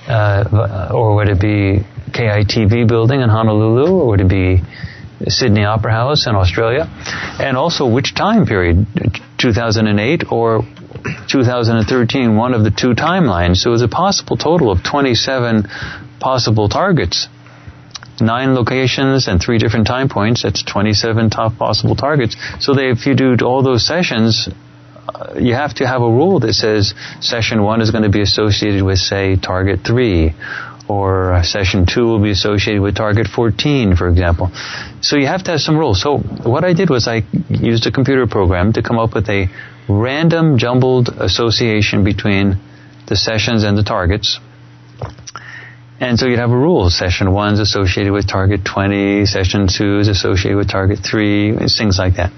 Uh, or would it be KITV building in Honolulu? Or would it be Sydney Opera House in Australia? And also which time period? 2008 or 2013, one of the two timelines. So it was a possible total of 27 possible targets. Nine locations and three different time points, that's 27 top possible targets. So that if you do all those sessions, uh, you have to have a rule that says session one is going to be associated with, say, target three, or session two will be associated with target 14, for example. So you have to have some rules. So what I did was I used a computer program to come up with a random jumbled association between the sessions and the targets. And so you'd have a rule. Session one is associated with target 20, session two is associated with target three, things like that.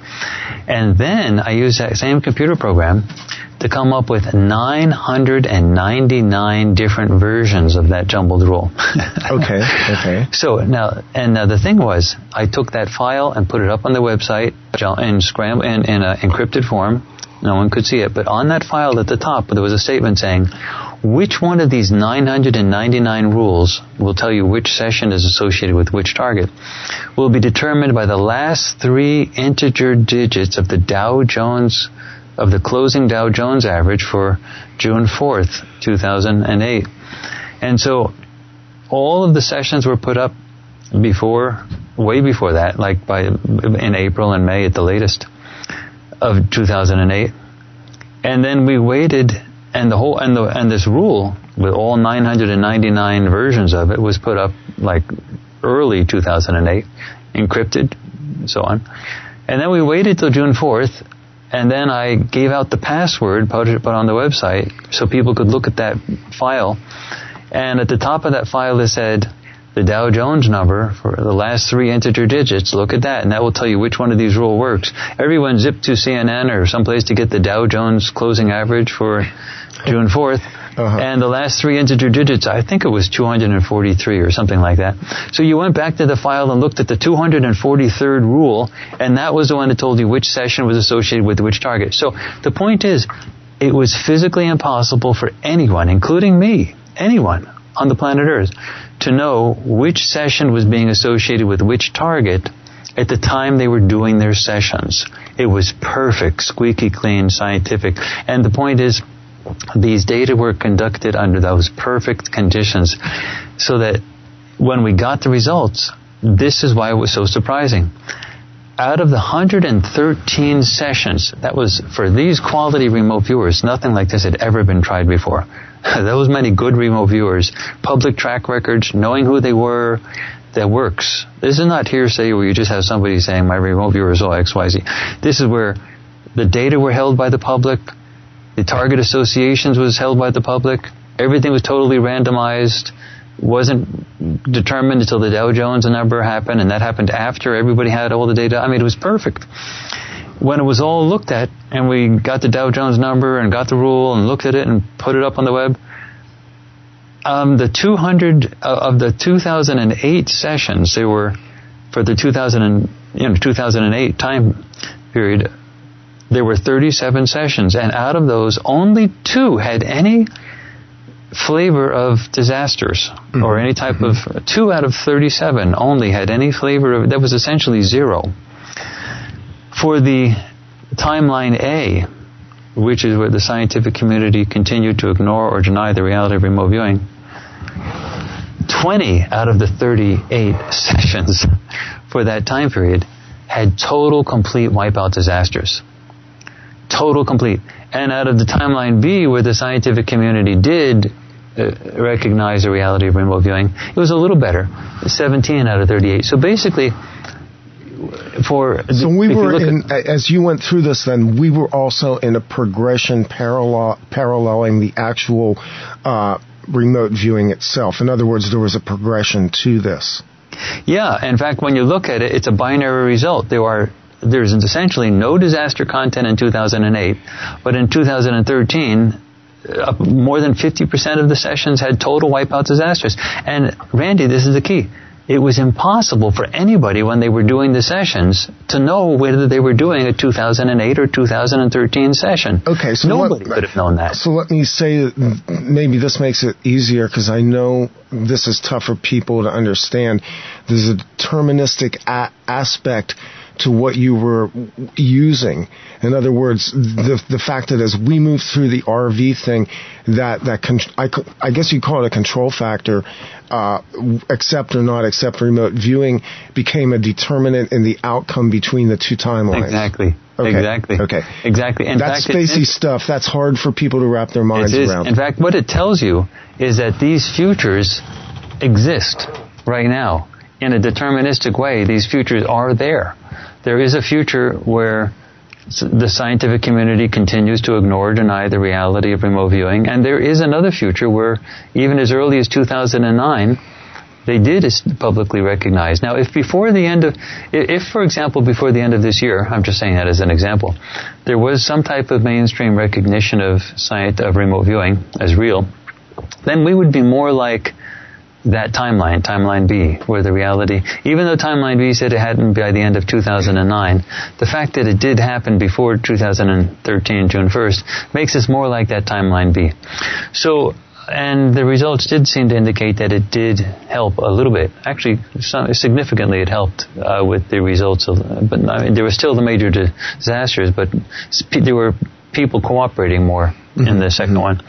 And then I use that same computer program to come up with 999 different versions of that jumbled rule. okay, okay. So now, and uh, the thing was, I took that file and put it up on the website in scramble in, in an encrypted form. No one could see it, but on that file at the top, there was a statement saying, which one of these 999 rules will tell you which session is associated with which target will be determined by the last three integer digits of the Dow Jones, of the closing Dow Jones average for June 4th, 2008. And so all of the sessions were put up before, way before that, like by, in April and May at the latest of 2008. And then we waited and the whole and the and this rule with all 999 versions of it was put up like early 2008, encrypted, and so on. And then we waited till June 4th, and then I gave out the password, put it on the website, so people could look at that file. And at the top of that file it said the Dow Jones number for the last three integer digits. Look at that, and that will tell you which one of these rule works. Everyone zipped to CNN or someplace to get the Dow Jones closing average for June 4th. Uh-huh. And the last three integer digits, I think it was 243 or something like that. So you went back to the file and looked at the 243rd rule, and that was the one that told you which session was associated with which target. So the point is, it was physically impossible for anyone, including me, anyone on the planet Earth, to know which session was being associated with which target at the time they were doing their sessions. It was perfect, squeaky clean, scientific. And the point is, these data were conducted under those perfect conditions so that when we got the results, this is why it was so surprising. Out of the 113 sessions, that was for these quality remote viewers, nothing like this had ever been tried before. Those many good remote viewers, public track records, knowing who they were, that works. This is not hearsay where you just have somebody saying my remote viewer is all XYZ. This is where the data were held by the public, the target associations was held by the public. Everything was totally randomized. Wasn't determined until the Dow Jones number happened, and that happened after everybody had all the data. I mean, it was perfect. When it was all looked at, and we got the Dow Jones number and got the rule and looked at it and put it up on the web, um, the 200 uh, of the 2008 sessions, they were for the 2000 and, you know 2008 time period. There were 37 sessions, and out of those, only two had any flavor of disasters mm-hmm. or any type mm-hmm. of two out of 37 only had any flavor of that was essentially zero for the timeline A which is where the scientific community continued to ignore or deny the reality of remote viewing 20 out of the 38 sessions for that time period had total complete wipeout disasters total complete and out of the timeline B, where the scientific community did uh, recognize the reality of remote viewing, it was a little better, 17 out of 38. So basically, for so we were in, at, as you went through this, then we were also in a progression parallel paralleling the actual uh, remote viewing itself. In other words, there was a progression to this. Yeah, in fact, when you look at it, it's a binary result. There are there's essentially no disaster content in 2008, but in 2013, uh, more than 50% of the sessions had total wipeout disasters. And Randy, this is the key. It was impossible for anybody when they were doing the sessions to know whether they were doing a 2008 or 2013 session. Okay, so nobody could have known that. So let me say maybe this makes it easier because I know this is tough for people to understand. There's a deterministic a- aspect to what you were using. In other words, the the fact that as we move through the RV thing, that that con- I, I guess you call it a control factor, uh, accept or not accept remote viewing became a determinant in the outcome between the two timelines. Exactly. Okay. Exactly. Okay. Exactly. In That's fact, spacey stuff. That's hard for people to wrap their minds around. In fact, what it tells you is that these futures exist right now in a deterministic way. These futures are there there is a future where the scientific community continues to ignore, deny the reality of remote viewing, and there is another future where even as early as 2009, they did publicly recognize. Now, if before the end of, if for example before the end of this year, I'm just saying that as an example, there was some type of mainstream recognition of science of remote viewing as real, then we would be more like that timeline, timeline B, where the reality, even though timeline B said it hadn't by the end of 2009, the fact that it did happen before 2013, June 1st, makes us more like that timeline B. So, and the results did seem to indicate that it did help a little bit. Actually, significantly, it helped uh, with the results. Of, but I mean, there were still the major disasters, but there were people cooperating more mm-hmm. in the second one.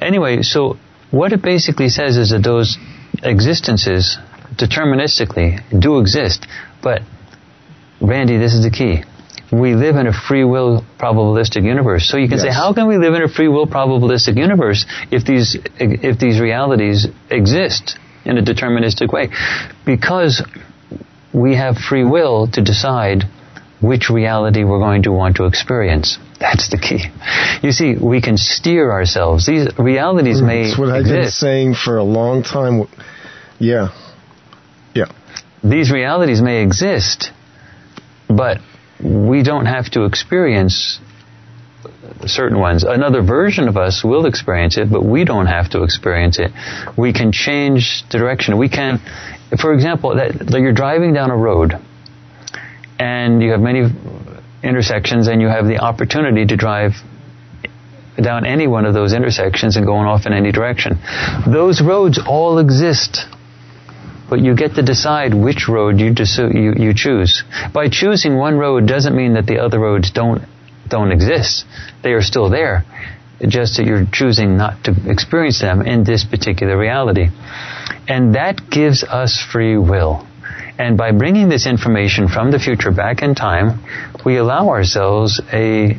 Anyway, so what it basically says is that those existences deterministically do exist, but Randy, this is the key. We live in a free will probabilistic universe. So you can yes. say, how can we live in a free will probabilistic universe if these if these realities exist in a deterministic way? Because we have free will to decide which reality we're going to want to experience. That's the key. You see, we can steer ourselves. These realities may That's what. I've been saying for a long time. Yeah. Yeah. These realities may exist, but we don't have to experience certain ones. Another version of us will experience it, but we don't have to experience it. We can change the direction. We can, for example, that, that you're driving down a road and you have many intersections and you have the opportunity to drive down any one of those intersections and going off in any direction. Those roads all exist, but you get to decide which road you, you, you choose. By choosing one road doesn't mean that the other roads don't, don't exist. They are still there. Just that you're choosing not to experience them in this particular reality. And that gives us free will. And by bringing this information from the future back in time, we allow ourselves a,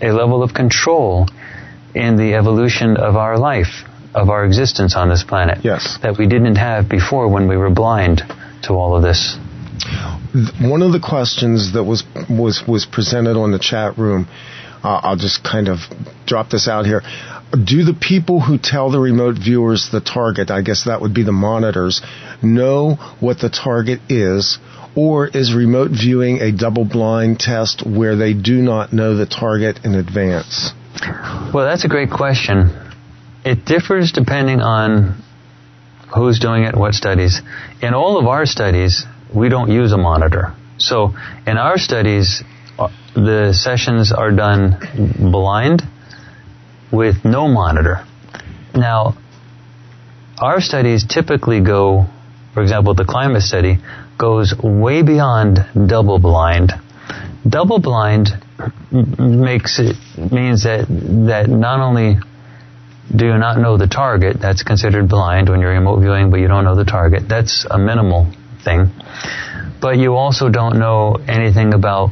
a level of control in the evolution of our life, of our existence on this planet. Yes. That we didn't have before when we were blind to all of this. One of the questions that was was was presented on the chat room, uh, I'll just kind of drop this out here do the people who tell the remote viewers the target, I guess that would be the monitors, know what the target is? Or is remote viewing a double blind test where they do not know the target in advance? Well, that's a great question. It differs depending on who's doing it, what studies. In all of our studies, we don't use a monitor. So in our studies, uh, the sessions are done blind with no monitor. Now, our studies typically go, for example, the climate study goes way beyond double blind. Double blind makes it means that that not only do you not know the target, that's considered blind when you're remote viewing, but you don't know the target. That's a minimal thing. But you also don't know anything about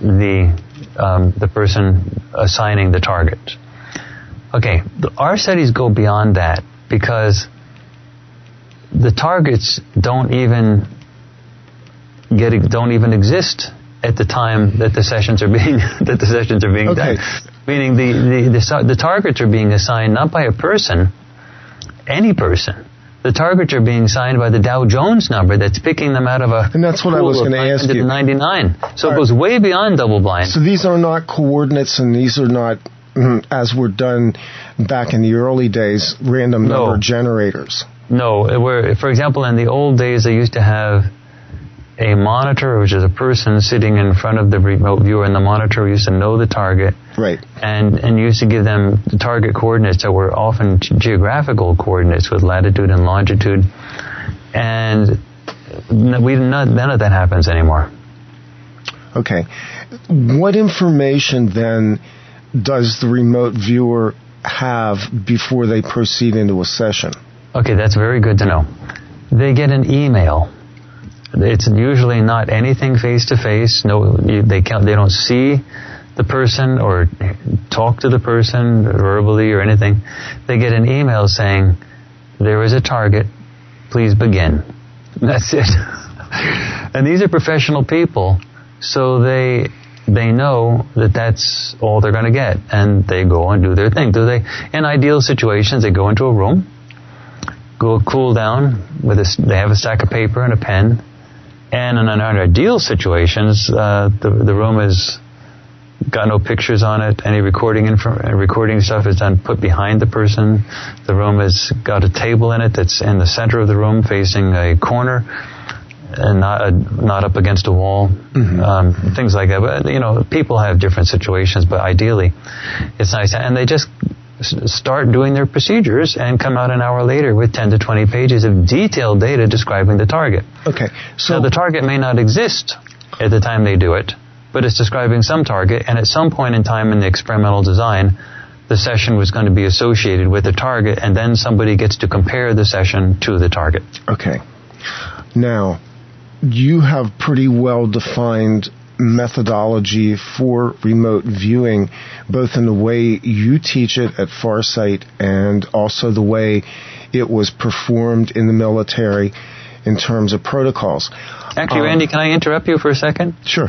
the um, the person assigning the target. Okay, our studies go beyond that because the targets don't even get don't even exist at the time that the sessions are being that the sessions are being okay. done. Meaning the, the, the, the targets are being assigned not by a person, any person. The targets are being assigned by the Dow Jones number that's picking them out of a and that's what I was going to ask you. 99. So All it goes way beyond double blind. So these are not coordinates, and these are not mm, as were done back in the early days, random no. number generators. No, where for example, in the old days, they used to have a monitor, which is a person sitting in front of the remote viewer, and the monitor used to know the target. Right. And, and used to give them the target coordinates that were often geographical coordinates with latitude and longitude. And we none, none of that happens anymore. Okay. What information then does the remote viewer have before they proceed into a session? Okay, that's very good to know. They get an email it's usually not anything face to face. No, they can't, they don't see the person or talk to the person verbally or anything. They get an email saying, there is a target, please begin. That's it. and these are professional people, so they they know that that's all they're going to get, and they go and do their thing. Do they? In ideal situations, they go into a room, go cool down with a. They have a stack of paper and a pen, and in an ideal situations, uh, the, the room has got no pictures on it. Any recording info, recording stuff is done put behind the person. The room has got a table in it that's in the center of the room, facing a corner, and not a, not up against a wall. Mm-hmm. Um, things like that. But you know, people have different situations. But ideally, it's nice, and they just start doing their procedures and come out an hour later with 10 to 20 pages of detailed data describing the target. Okay. So now, the target may not exist at the time they do it, but it's describing some target, and at some point in time in the experimental design, the session was going to be associated with the target, and then somebody gets to compare the session to the target. Okay. Now, you have pretty well defined methodology for remote viewing, both in the way you teach it at Farsight and also the way it was performed in the military in terms of protocols. Actually, um, Randy, can I interrupt you for a second? Sure.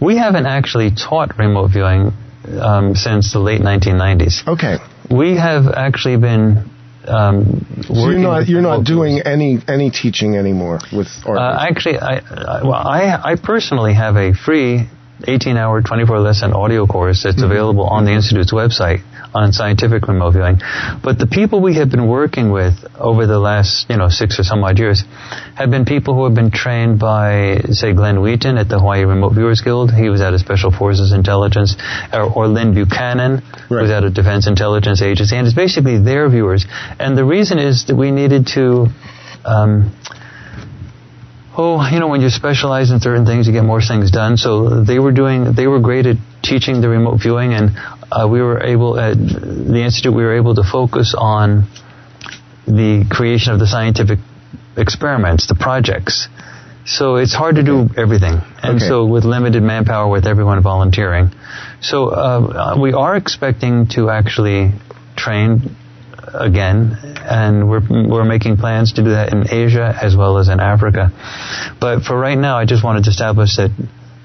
We haven't actually taught remote viewing um, since the late 1990s. Okay. We have actually been um, so you're not you're not doing any any teaching anymore with art. Uh, actually, I, I, well, I I personally have a free 18 hour, 24 lesson audio course that's mm-hmm. available on the Institute's website on scientific remote viewing. But the people we have been working with over the last, you know, six or some odd years have been people who have been trained by, say, Glenn Wheaton at the Hawaii Remote Viewers Guild. He was out of Special Forces Intelligence. Or, or Lyn Buchanan, right. who's out of Defense Intelligence Agency. And it's basically their viewers. And the reason is that we needed to, um, oh, you know, when you specialize in certain things, you get more things done. So they were doing, they were great at teaching the remote viewing, and uh, we were able at the institute we were able to focus on the creation of the scientific experiments, the projects. So it's hard to do everything, and okay. so with limited manpower, with everyone volunteering, so uh, we are expecting to actually train again, and we're we're making plans to do that in Asia as well as in Africa. But for right now, I just wanted to establish that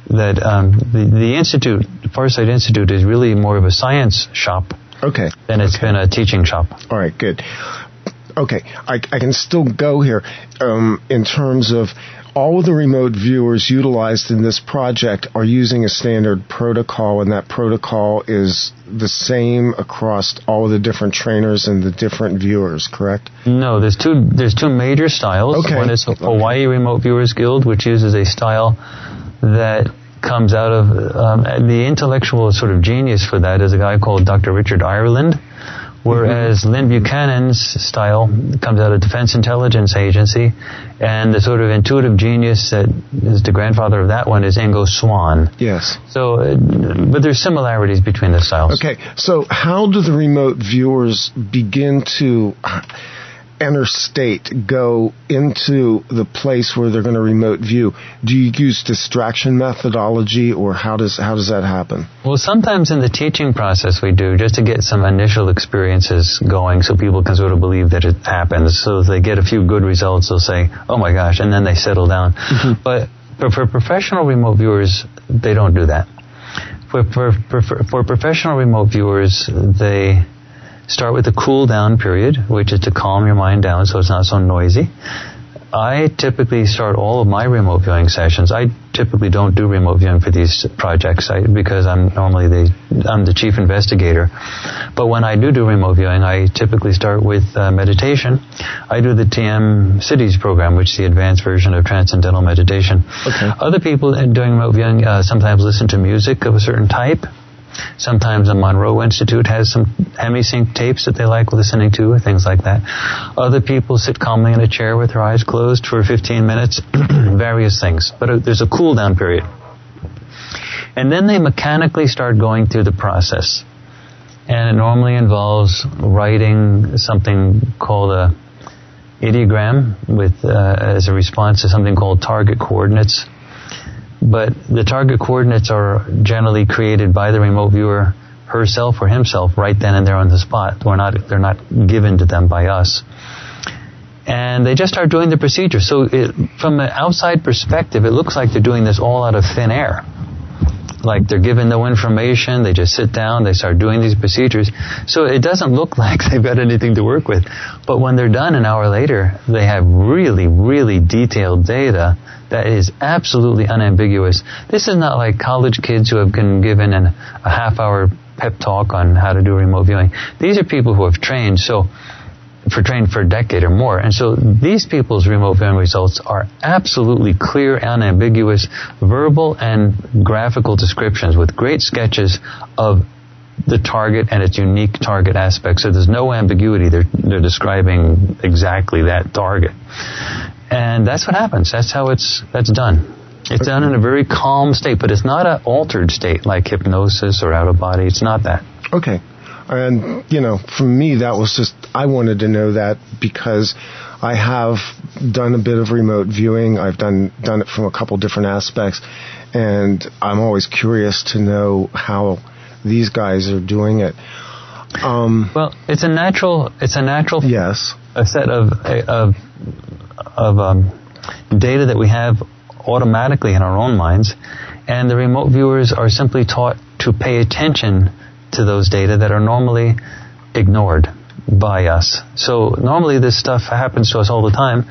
that um, the, the institute, the Farsight Institute, is really more of a science shop. Okay. Than it's okay. been a teaching shop. All right, good. Okay, I, I can still go here um, in terms of all of the remote viewers utilized in this project are using a standard protocol, and that protocol is the same across all of the different trainers and the different viewers, correct? No, there's two there's two major styles. Okay. One is Hawaii Remote Viewers Guild, which uses a style that comes out of um, the intellectual sort of genius for that is a guy called Dr. Richard Ireland. Whereas Mm-hmm. Lyn Buchanan's style comes out of Defense Intelligence Agency, and the sort of intuitive genius that is the grandfather of that one is Ingo Swann. Yes. So, uh, but there's similarities between the styles. Okay, so how do the remote viewers begin to enter state, go into the place where they're going to remote view? Do you use distraction methodology, or how does how does that happen? Well, sometimes in the teaching process we do just to get some initial experiences going so people can sort of believe that it happens. So if they get a few good results, they'll say, oh my gosh, and then they settle down. Mm-hmm. But for, for professional remote viewers, they don't do that. For, for, for, for professional remote viewers, they start with a cool down period, which is to calm your mind down so it's not so noisy. I typically start all of my remote viewing sessions. I typically don't do remote viewing for these projects I, because I'm normally the I'm the chief investigator. But when I do do remote viewing, I typically start with uh, meditation. I do the TM Sidhi program, which is the advanced version of transcendental meditation. Okay. Other people doing remote viewing uh, sometimes listen to music of a certain type. Sometimes the Monroe Institute has some Hemi-Sync tapes that they like listening to, or things like that. Other people sit calmly in a chair with their eyes closed for 15 minutes, various things. But uh, there's a cool down period. And then they mechanically start going through the process. And it normally involves writing something called a ideogram with uh, as a response to something called target coordinates but the target coordinates are generally created by the remote viewer herself or himself right then and there on the spot. We're not, they're not given to them by us. And they just start doing the procedure. So it, from an outside perspective, it looks like they're doing this all out of thin air. Like they're given no information, they just sit down, they start doing these procedures. So it doesn't look like they've got anything to work with. But when they're done an hour later, they have really, really detailed data that is absolutely unambiguous. This is not like college kids who have been given an, a half hour pep talk on how to do remote viewing. These are people who have trained so for trained for a decade or more. And so these people's remote viewing results are absolutely clear, unambiguous, verbal and graphical descriptions with great sketches of the target and its unique target aspects. So there's no ambiguity. They're, they're describing exactly that target. And that's what happens. That's how it's that's done. It's done in a very calm state, but it's not an altered state like hypnosis or out of body. It's not that. Okay. And, you know, for me, that was just, I wanted to know that because I have done a bit of remote viewing. I've done, done it from a couple different aspects. And I'm always curious to know how these guys are doing it. Um, Well, it's a natural. It's a natural. yes. A set of of of um, data that we have automatically in our own minds, and the remote viewers are simply taught to pay attention to those data that are normally ignored by us. So normally this stuff happens to us all the time,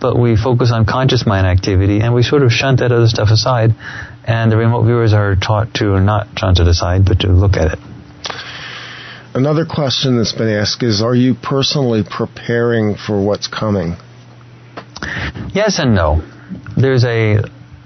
but we focus on conscious mind activity and we sort of shunt that other stuff aside, and the remote viewers are taught to not shunt it aside, but to look at it. Another question that's been asked is, are you personally preparing for what's coming? Yes and no. There's a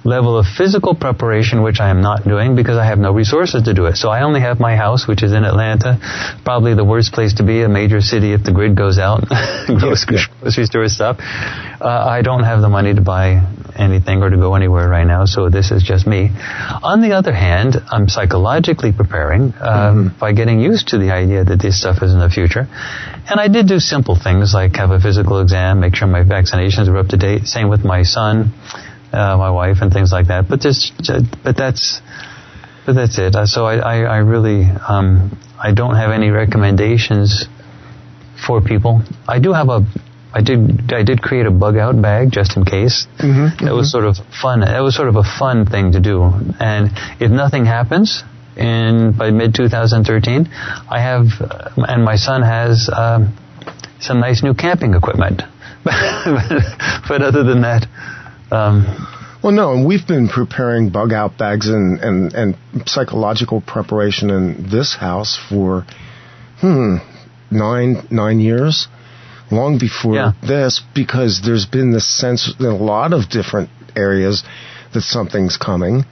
level of physical preparation which I am not doing because I have no resources to do it. So I only have my house, which is in Atlanta, probably the worst place to be, a major city if the grid goes out, grocery, grocery store stuff. Uh, I don't have the money to buy anything or to go anywhere right now, so this is just me. On the other hand, I'm psychologically preparing um, by getting used to the idea that this stuff is in the future. And I did do simple things like have a physical exam, make sure my vaccinations are up to date. Same with my son, uh, my wife, and things like that. But this, but that's, but that's it. So I, I, I really, um, I don't have any recommendations for people. I do have a, I did, I did create a bug out bag just in case. Mm-hmm, It was sort of fun. It was sort of a fun thing to do. And if nothing happens in by mid 2013, I have, and my son has um, some nice new camping equipment. but other than that, Um, well, no, and we've been preparing bug out bags and, and, and psychological preparation in this house for, hmm, nine, nine years, long before Yeah. this, because there's been this sense in a lot of different areas that something's coming.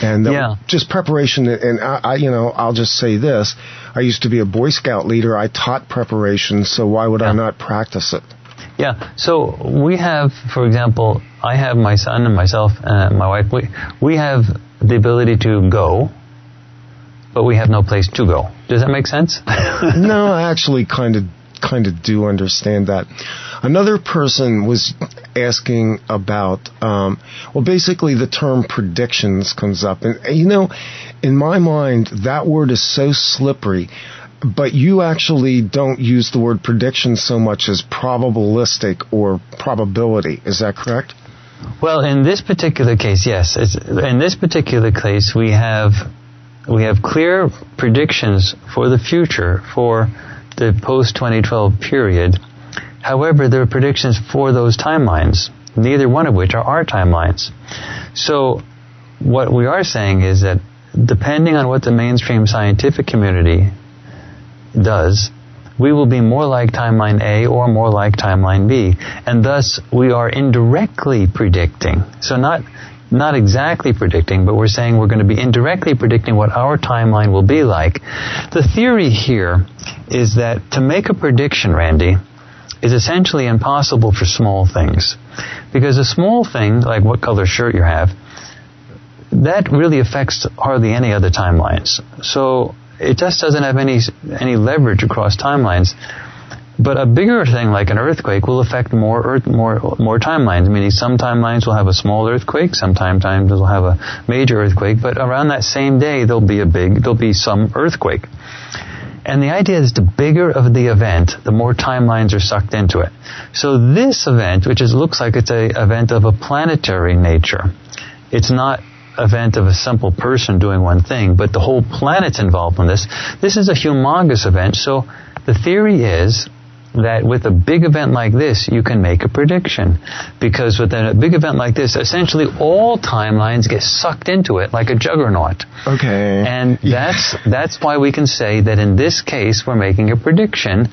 And Yeah. just preparation, and I, I, you know, I'll just say this. I used to be a Boy Scout leader. I taught preparation, so why would I not practice it? Yeah. So we have, for example, I have my son and myself and my wife. We we have the ability to go, but we have no place to go. Does that make sense? no, I actually kind of kind of do understand that. Another person was asking about, um, well, basically the term predictions comes up, and you know, in my mind, that word is so slippery. But you actually don't use the word prediction so much as probabilistic or probability. Is that correct? Well, in this particular case, yes. It's, in this particular case, we have we have clear predictions for the future for the post 2012 period. However, there are predictions for those timelines, neither one of which are our timelines. So, what we are saying is that depending on what the mainstream scientific community does, we will be more like timeline A or more like timeline B. And thus, we are indirectly predicting. So not, not exactly predicting, but we're saying we're going to be indirectly predicting what our timeline will be like. The theory here is that to make a prediction, Randy, is essentially impossible for small things. Because a small thing, like what color shirt you have, that really affects hardly any other timelines. So it just doesn't have any any leverage across timelines. But a bigger thing like an earthquake will affect more earth, more more timelines. Meaning some timelines will have a small earthquake, some timelines will have a major earthquake. But around that same day, there'll be a big, there'll be some earthquake. And the idea is the bigger of the event, the more timelines are sucked into it. So this event, which is, looks like it's a event of a planetary nature, it's not event of a simple person doing one thing, but the whole planet's involved in this. This is a humongous event. So the theory is that with a big event like this, you can make a prediction. Because with a big event like this, essentially all timelines get sucked into it like a juggernaut. Okay. And that's, that's why we can say that in this case, we're making a prediction.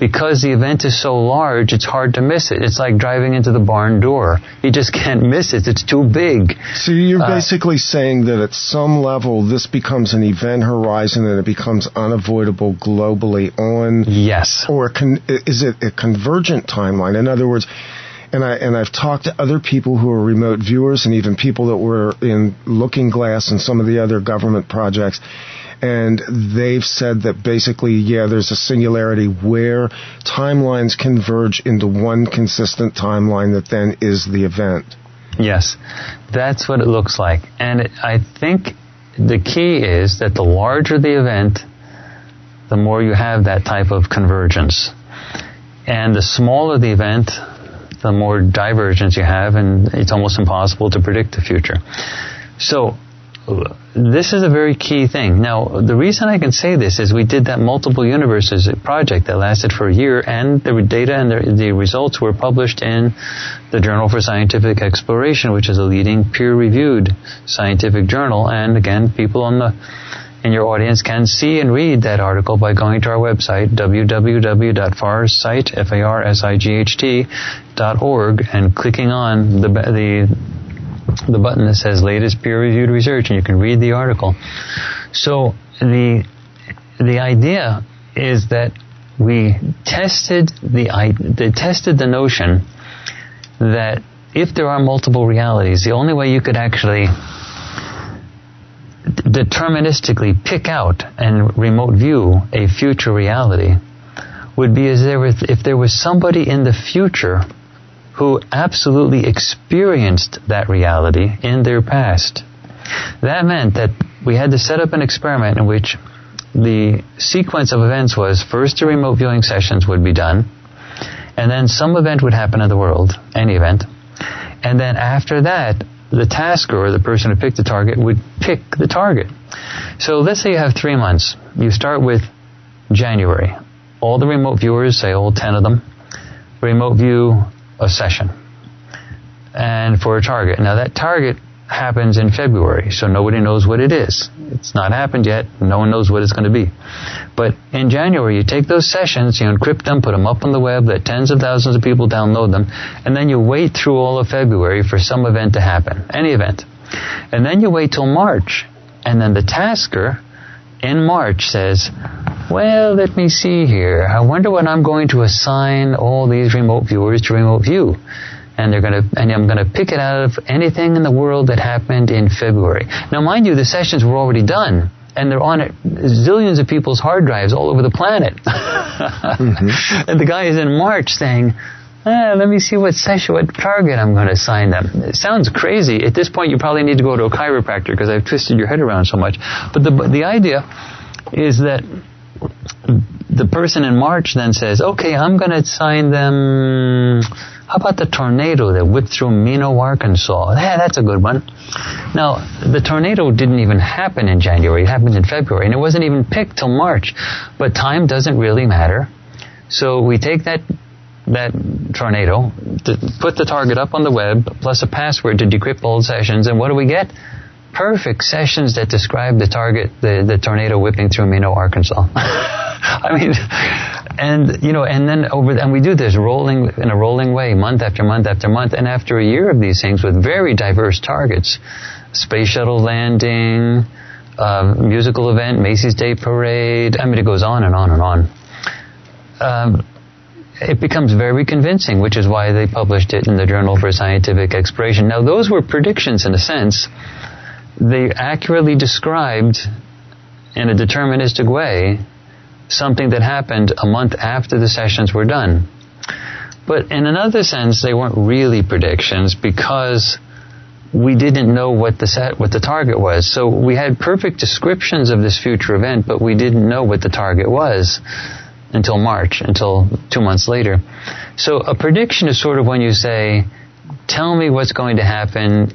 Because the event is so large, it's hard to miss it. It's like driving into the barn door. You just can't miss it. It's too big. So you're Uh, basically saying that at some level this becomes an event horizon and it becomes unavoidable globally on Yes. or con- is it a convergent timeline? In other words, and I and I've talked to other people who are remote viewers and even people that were in Looking Glass and some of the other government projects. And they've said that basically, yeah, there's a singularity where timelines converge into one consistent timeline that then is the event. Yes, that's what it looks like. And I think the key is that the larger the event, the more you have that type of convergence. And the smaller the event, the more divergence you have, and it's almost impossible to predict the future. So, this is a very key thing. Now, the reason I can say this is we did that multiple universes project that lasted for a year, and the data and the, the results were published in the Journal for Scientific Exploration, which is a leading peer-reviewed scientific journal. And again, people on the in your audience can see and read that article by going to our website www.farsight f a r s i g h t dot org and clicking on the the the button that says latest peer reviewed research and you can read the article. So the the idea is that we tested the I they tested the notion that if there are multiple realities, the only way you could actually deterministically pick out and remote view a future reality would be as there was, if there was somebody in the future who absolutely experienced that reality in their past. That meant that we had to set up an experiment in which the sequence of events was first the remote viewing sessions would be done, and then some event would happen in the world, any event, and then after that, the tasker or the person who picked the target would pick the target. So let's say you have three months. You start with January. All the remote viewers, say all 10 of them, remote view a session. and for a target. Now that target happens in February, so nobody knows what it is. It's not happened yet. No one knows what it's going to be. But in January, you take those sessions, you encrypt them, put them up on the web, let tens of thousands of people download them, and then you wait through all of February for some event to happen, any event. And then you wait till March, and then the tasker in March says, well, let me see here. I wonder when I'm going to assign all these remote viewers to remote view and they're going to and I'm going to pick it out of anything in the world that happened in February. Now, mind you, the sessions were already done. And they're on it, zillions of people's hard drives all over the planet. mm-hmm. And the guy is in March saying, ah, let me see what session, what target I'm going to assign them. It sounds crazy. At this point, you probably need to go to a chiropractor because I've twisted your head around so much. But the, the idea is that the person in March then says, okay, I'm going to assign them how about the tornado that whipped through Mena, Arkansas? Yeah, that's a good one. Now, the tornado didn't even happen in January. It happened in February, and it wasn't even picked till March. But time doesn't really matter. So we take that that tornado, to put the target up on the web, plus a password to decrypt old sessions, and what do we get? Perfect sessions that describe the target, the, the tornado whipping through Mena, Arkansas. I mean, and you know, and then over, and we do this rolling in a rolling way, month after month after month, and after a year of these things with very diverse targets, space shuttle landing, uh, musical event, Macy's Day Parade. I mean, it goes on and on and on. Um, it becomes very convincing, which is why they published it in the Journal for Scientific Exploration. Now, those were predictions in a sense. They accurately described in a deterministic way something that happened a month after the sessions were done. But in another sense, they weren't really predictions because we didn't know what the set, what the target was. So we had perfect descriptions of this future event, but we didn't know what the target was until March, until two months later. So a prediction is sort of when you say, tell me what's going to happen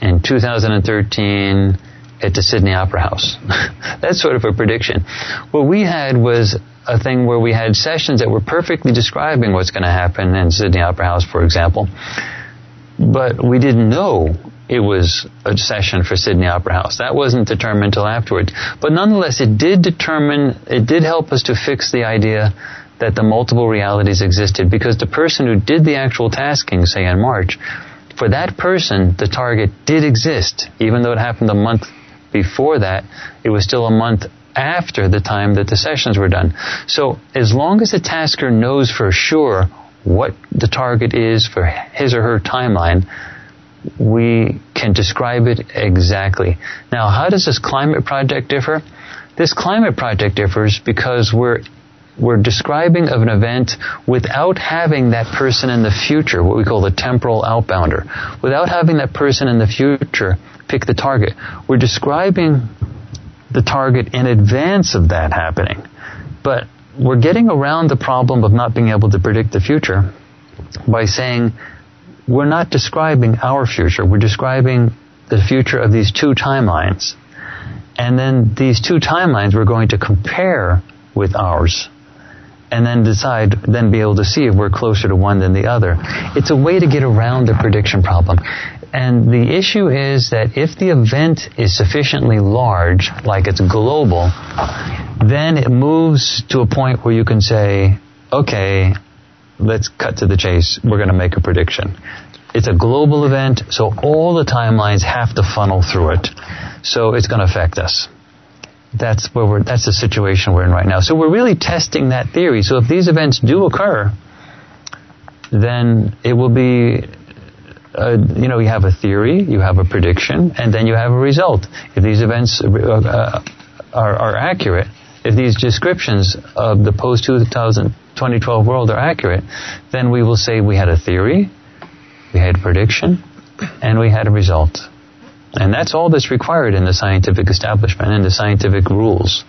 in 2013 at the Sydney Opera House. That's sort of a prediction. What we had was a thing where we had sessions that were perfectly describing what's going to happen in Sydney Opera House, for example, but we didn't know it was a session for Sydney Opera House. That wasn't determined until afterwards. But nonetheless, it did determine, it did help us to fix the idea that the multiple realities existed because the person who did the actual tasking, say in March, for that person, the target did exist, even though it happened a month before that, it was still a month after the time that the sessions were done. So as long as the tasker knows for sure what the target is for his or her timeline, we can describe it exactly. Now, how does this climate project differ? This climate project differs because we're we're describing of an event without having that person in the future, what we call the temporal outbounder, without having that person in the future pick the target. We're describing the target in advance of that happening. But we're getting around the problem of not being able to predict the future by saying we're not describing our future, we're describing the future of these two timelines. And then these two timelines we're going to compare with ours and then decide, then be able to see if we're closer to one than the other. It's a way to get around the prediction problem. And the issue is that if the event is sufficiently large, like it's global, then it moves to a point where you can say, okay, let's cut to the chase. We're going to make a prediction. It's a global event, so all the timelines have to funnel through it. So it's going to affect us. That's where we're, that's the situation we're in right now. So we're really testing that theory. So if these events do occur, then it will be uh, you know, you have a theory, you have a prediction, and then you have a result. If these events uh, uh are, are, accurate, if these descriptions of the post 2012 world are accurate, then we will say we had a theory, we had a prediction, and we had a result. And that's all that's required in the scientific establishment and the scientific rules.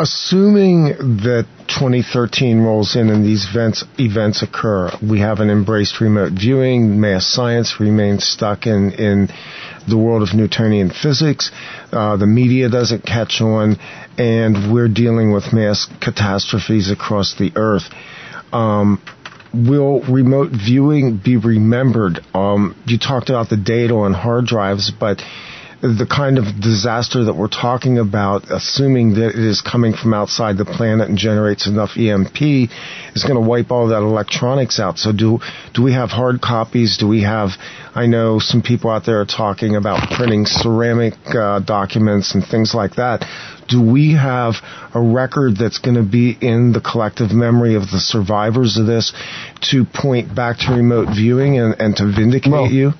Assuming that 2013 rolls in and these events, events occur, we haven't embraced remote viewing, mass science remains stuck in, in the world of Newtonian physics, uh, the media doesn't catch on, and we're dealing with mass catastrophes across the earth. Um, will remote viewing be remembered? Um, you talked about the data on hard drives, but the kind of disaster that we're talking about, assuming that it is coming from outside the planet and generates enough EMP, is going to wipe all that electronics out. So do do we have hard copies? Do we have? I know some people out there are talking about printing ceramic uh, documents and things like that. Do we have a record that's going to be in the collective memory of the survivors of this to point back to remote viewing and, and to vindicate Well, you?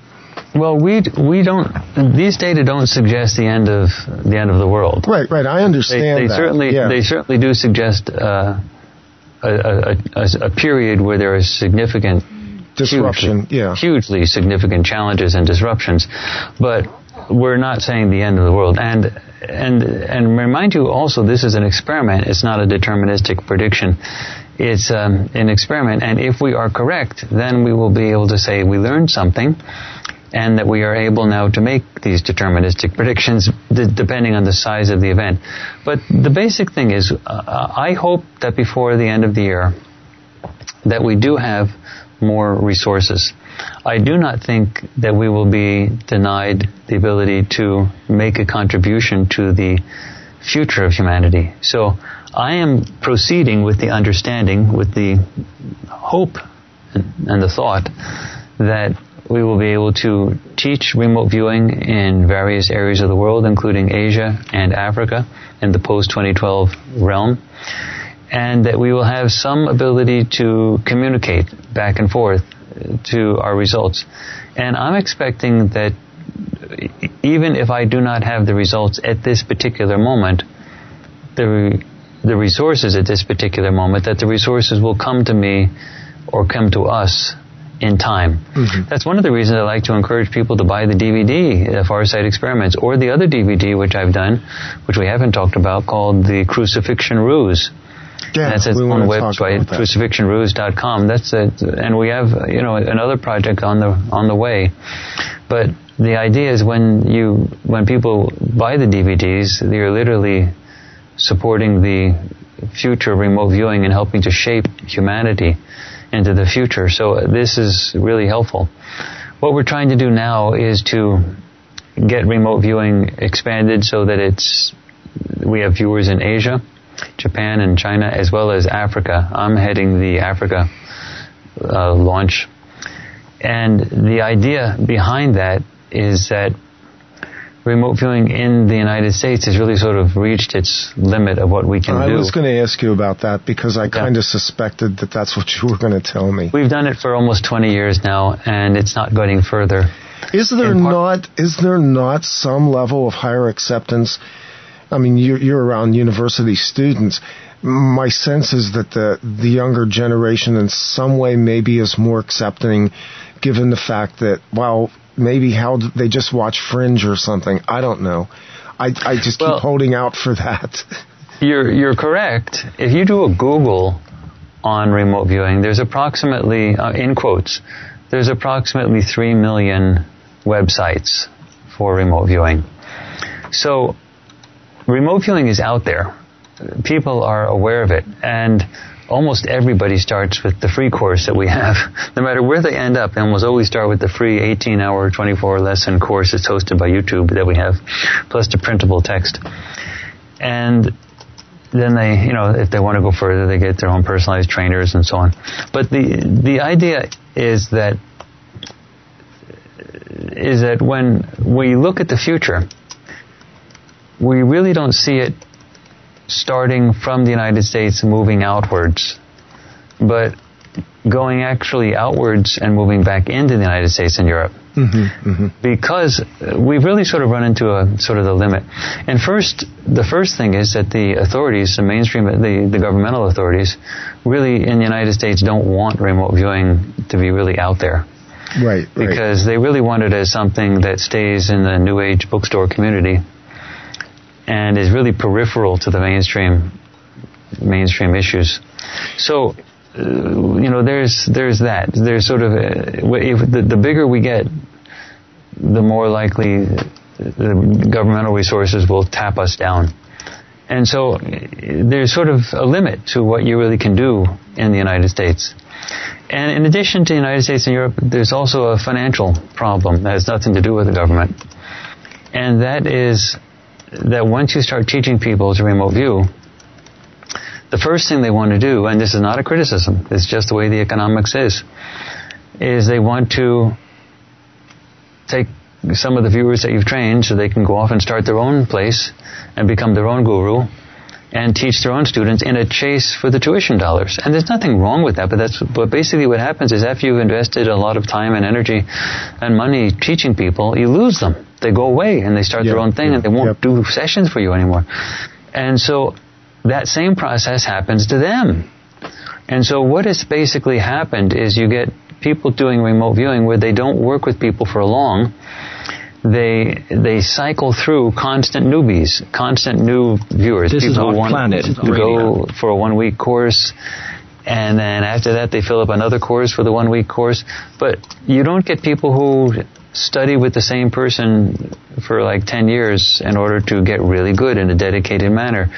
Well, we we don't. These data don't suggest the end of the end of the world. Right, right. I They, understand they that. certainly yeah. they certainly do suggest uh, a, a, a, a period where there is significant disruption. hugely, yeah. hugely significant challenges and disruptions, but we're not saying the end of the world. And and and remind you also, this is an experiment. It's not a deterministic prediction. It's um, an experiment, and if we are correct, then we will be able to say we learned something. And that we are able now to make these deterministic predictions d- depending on the size of the event. But the basic thing is, uh, I hope that before the end of the year, that we do have more resources. I do not think that we will be denied the ability to make a contribution to the future of humanity. So I am proceeding with the understanding, with the hope and, and the thought that we will be able to teach remote viewing in various areas of the world, including Asia and Africa in the post 2012 realm and that we will have some ability to communicate back and forth to our results. And I'm expecting that even if I do not have the results at this particular moment, the the resources at this particular moment, that the resources will come to me or come to us in time. That's one of the reasons I like to encourage people to buy the DVD, the Farsight Experiments, or the other DVD which I've done, which we haven't talked about, called the Crucifixion Ruse. yeah, That's its own website, crucifixionruse.com. That's it, and we have you know another project on the on the way. But the idea is when you when people buy the DVDs, you're literally supporting the future of remote viewing and helping to shape humanity into the future. So this is really helpful. What we're trying to do now is to get remote viewing expanded so that it's we have viewers in Asia, Japan, and China, as well as Africa. I'm heading the Africa uh, launch, and the idea behind that is that remote viewing in the United States has really sort of reached its limit of what we can I do. was going to ask you about that because I kind of suspected that that's what you were going to tell me. We've done it for almost 20 years now, and it's not going further. Is there not is there not some level of higher acceptance? I mean, you're, you're around university students. My sense is that the the younger generation, in some way, maybe is more accepting, given the fact that well, maybe how they just watch Fringe or something. I don't know. I I just Well- keep holding out for that. You're you're correct. If you do a Google on remote viewing, there's approximately uh, in quotes, there's approximately three million websites for remote viewing. So remote viewing is out there. People are aware of it, and almost everybody starts with the free course that we have. No matter where they end up, they almost always start with the free 18-hour, 24-lesson course that's hosted by YouTube that we have, plus the printable text. And then they, you know, if they want to go further, they get their own personalized trainers and so on. But the the idea is that is that when we look at the future, we really don't see it starting from the United States moving outwards, but going actually outwards and moving back into the United States and Europe. Because uh, we've really sort of run into a sort of the limit. And first, the first thing is that the authorities, the mainstream, the, the governmental authorities, really in the United States don't want remote viewing to be really out there Right, right. because they really want it as something that stays in the new age bookstore community and is really peripheral to the mainstream mainstream issues. So, uh, you know, there's there's that. There's sort of uh, if the, the bigger we get, the more likely the governmental resources will tap us down. And so uh, there's sort of a limit to what you really can do in the United States. And in addition to the United States and Europe, there's also a financial problem that has nothing to do with the government. And that is that once you start teaching people to remote view, the first thing they want to do, and this is not a criticism, it's just the way the economics is, is they want to take some of the viewers that you've trained so they can go off and start their own place and become their own guru and teach their own students in a chase for the tuition dollars. And there's nothing wrong with that, but that's but basically what happens is after you've invested a lot of time and energy and money teaching people, you lose them. They go away and they start their own thing and they won't do sessions for you anymore. And so that same process happens to them. And so what has basically happened is you get people doing remote viewing where they don't work with people for long. They they cycle through constant newbies, constant new viewers. This people is who want Planet to Radio. go for a one week course, and then after that they fill up another course for the one week course. But you don't get people who study with the same person for like 10 years in order to get really good in a dedicated manner.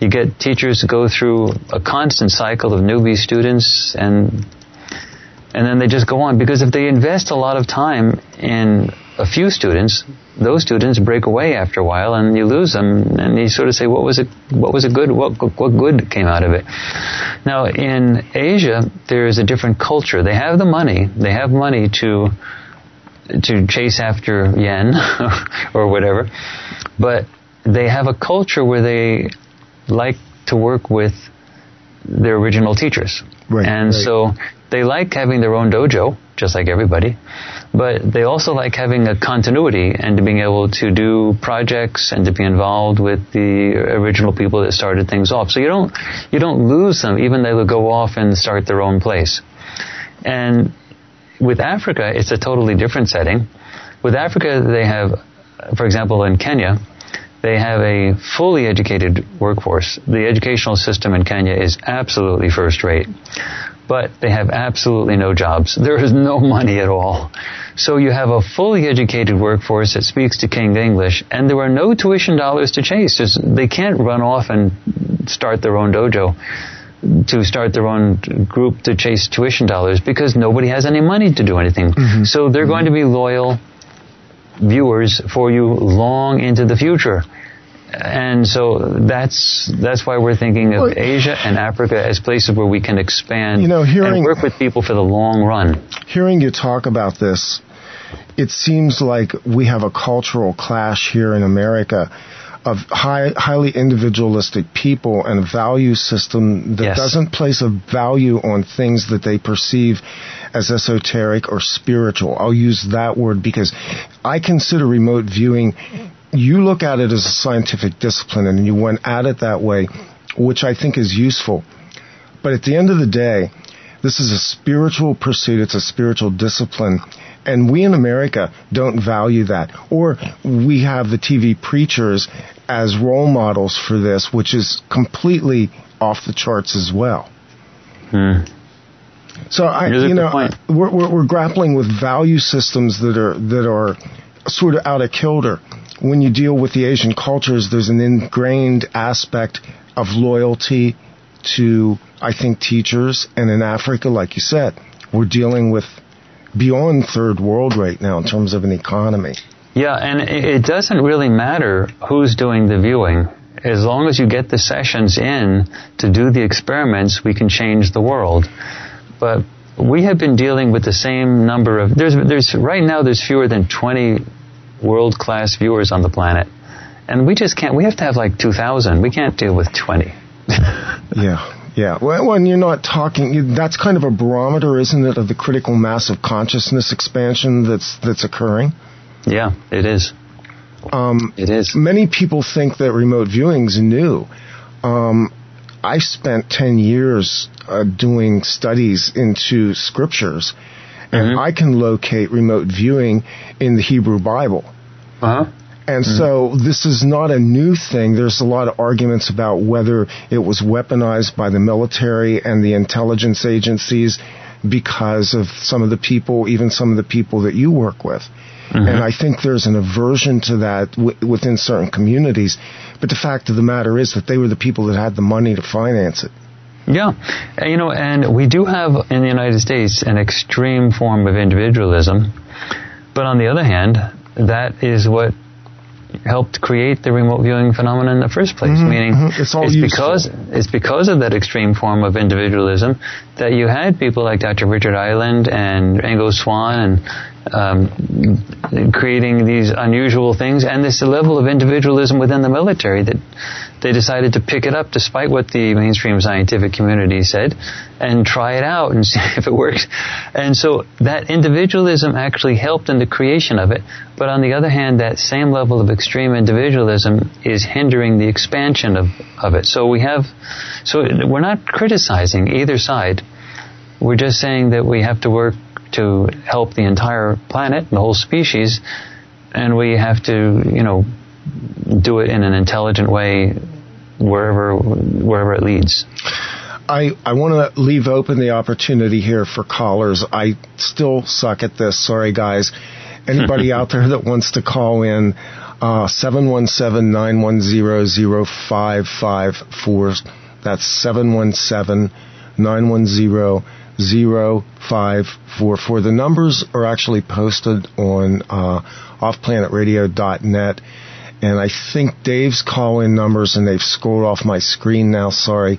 You get teachers to go through a constant cycle of newbie students and and then they just go on because if they invest a lot of time in a few students, those students break away after a while and you lose them and you sort of say what was it what was it good what what good came out of it. Now in Asia there is a different culture. They have the money. They have money to to chase after yen or whatever. But they have a culture where they like to work with their original teachers. Right, and right. so they like having their own dojo, just like everybody. But they also like having a continuity and to being able to do projects and to be involved with the original people that started things off. So you don't, you don't lose them, even though they would go off and start their own place. And with Africa, it's a totally different setting. With Africa, they have, for example, in Kenya, they have a fully educated workforce. The educational system in Kenya is absolutely first rate. But they have absolutely no jobs. There is no money at all. So you have a fully educated workforce that speaks to King English, and there are no tuition dollars to chase. There's, they can't run off and start their own dojo to start their own group to chase tuition dollars because nobody has any money to do anything. Mm-hmm. So they're going to be loyal viewers for you long into the future. And so that's that's why we're thinking of Well- Asia and Africa as places where we can expand You know, hearing- and work with people for the long run. Hearing you talk about this, it seems like we have a cultural clash here in America of high, highly individualistic people and a value system that Yes. doesn't place a value on things that they perceive as esoteric or spiritual. I'll use that word because I consider remote viewing, you look at it as a scientific discipline and you went at it that way, which I think is useful. But at the end of the day, this is a spiritual pursuit. It's a spiritual discipline. And we in America don't value that. Or we have the TV preachers as role models for this, which is completely off the charts as well. Hmm. So I, Here's you know, we're, we're, we're grappling with value systems that are that are sort of out of kilter. When you deal with the Asian cultures, there's an ingrained aspect of loyalty to, I think, teachers. And in Africa, like you said, we're dealing with beyond third world right now in terms of an economy. Yeah, and it it doesn't really matter who's doing the viewing. As long as you get the sessions in to do the experiments, we can change the world. But we have been dealing with the same number of there's there's right now there's fewer than 20 world class viewers on the planet. And we just can't we have to have like 2000. We can't deal with 20. Yeah. Yeah, well, when you're not talking, you- that's kind of a barometer, isn't it, of the critical mass of consciousness expansion that's that's occurring. yeah, it is. Um, It is. many people think that remote viewing's new. Um, I spent 10 years uh, doing studies into scriptures, and Mhm. I can locate remote viewing in the Hebrew Bible. Uh-huh. And so this is not a new thing. There's a lot of arguments about whether it was weaponized by the military and the intelligence agencies because of some of the people, even some of the people that you work with. And I think there's an aversion to that w- within certain communities. But the fact of the matter is that they were the people that had the money to finance it. Yeah, you know, and we do have in the United States an extreme form of individualism, but on the other hand, that is what helped create the remote viewing phenomenon in the first place. Mm-hmm, Meaning, mm-hmm. it's, it's because it's because of that extreme form of individualism that you had people like Dr. Richard Island and Ingo Swann and um, creating these unusual things, and this level of individualism within the military that they decided to pick it up despite what the mainstream scientific community said and try it out and see if it works. And so that individualism actually helped in the creation of it. But on the other hand, that same level of extreme individualism is hindering the expansion of, of it. So we have, so we're not criticizing either side. We're just saying that we have to work to help the entire planet, the whole species, and we have to, you know, do it in an intelligent way wherever wherever it leads. I, I want to leave open the opportunity here for callers. I still suck at this. Sorry, guys. Anybody out there that wants to call in, uh, 717-910-0554. That's 717-910-0544. The numbers are actually posted on uh, offplanetradio.net. And I think Dave's call-in numbers, and they've scrolled off my screen now, sorry,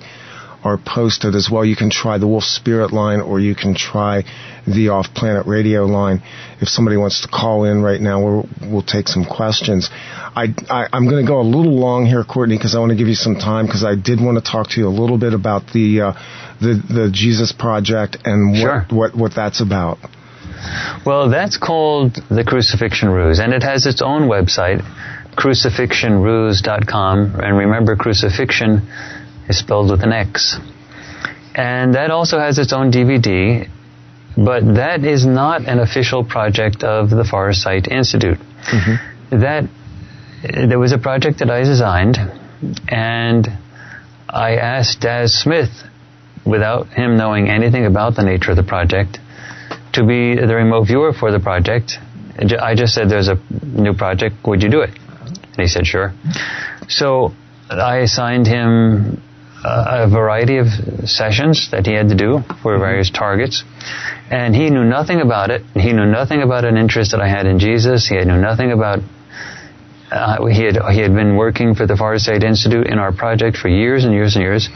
are posted as well. You can try the Wolf Spirit line or you can try the Off Planet Radio line. If somebody wants to call in right now, we'll, we'll take some questions. I, I, am going to go a little long here, Courtney, because I want to give you some time because I did want to talk to you a little bit about the uh, the, the Jesus Project and what, sure. what, what that's about. Well, that's called the Crucifixion Ruse, and it has its own website, crucifixionruse.com. And remember, crucifixion is spelled with an X. And that also has its own DVD, but that is not an official project of the Farsight Institute. Mm-hmm. That there was a project that I designed, and I asked Daz Smith, without him knowing anything about the nature of the project, to be the remote viewer for the project. I just said, "There's a new project. Would you do it?" And he said, "Sure." So I assigned him a variety of sessions that he had to do for various targets. And he knew nothing about it. He knew nothing about an interest that I had in Jesus. He had knew nothing about. Uh, he had he had been working for the Farsight Institute in our project for years and years and years,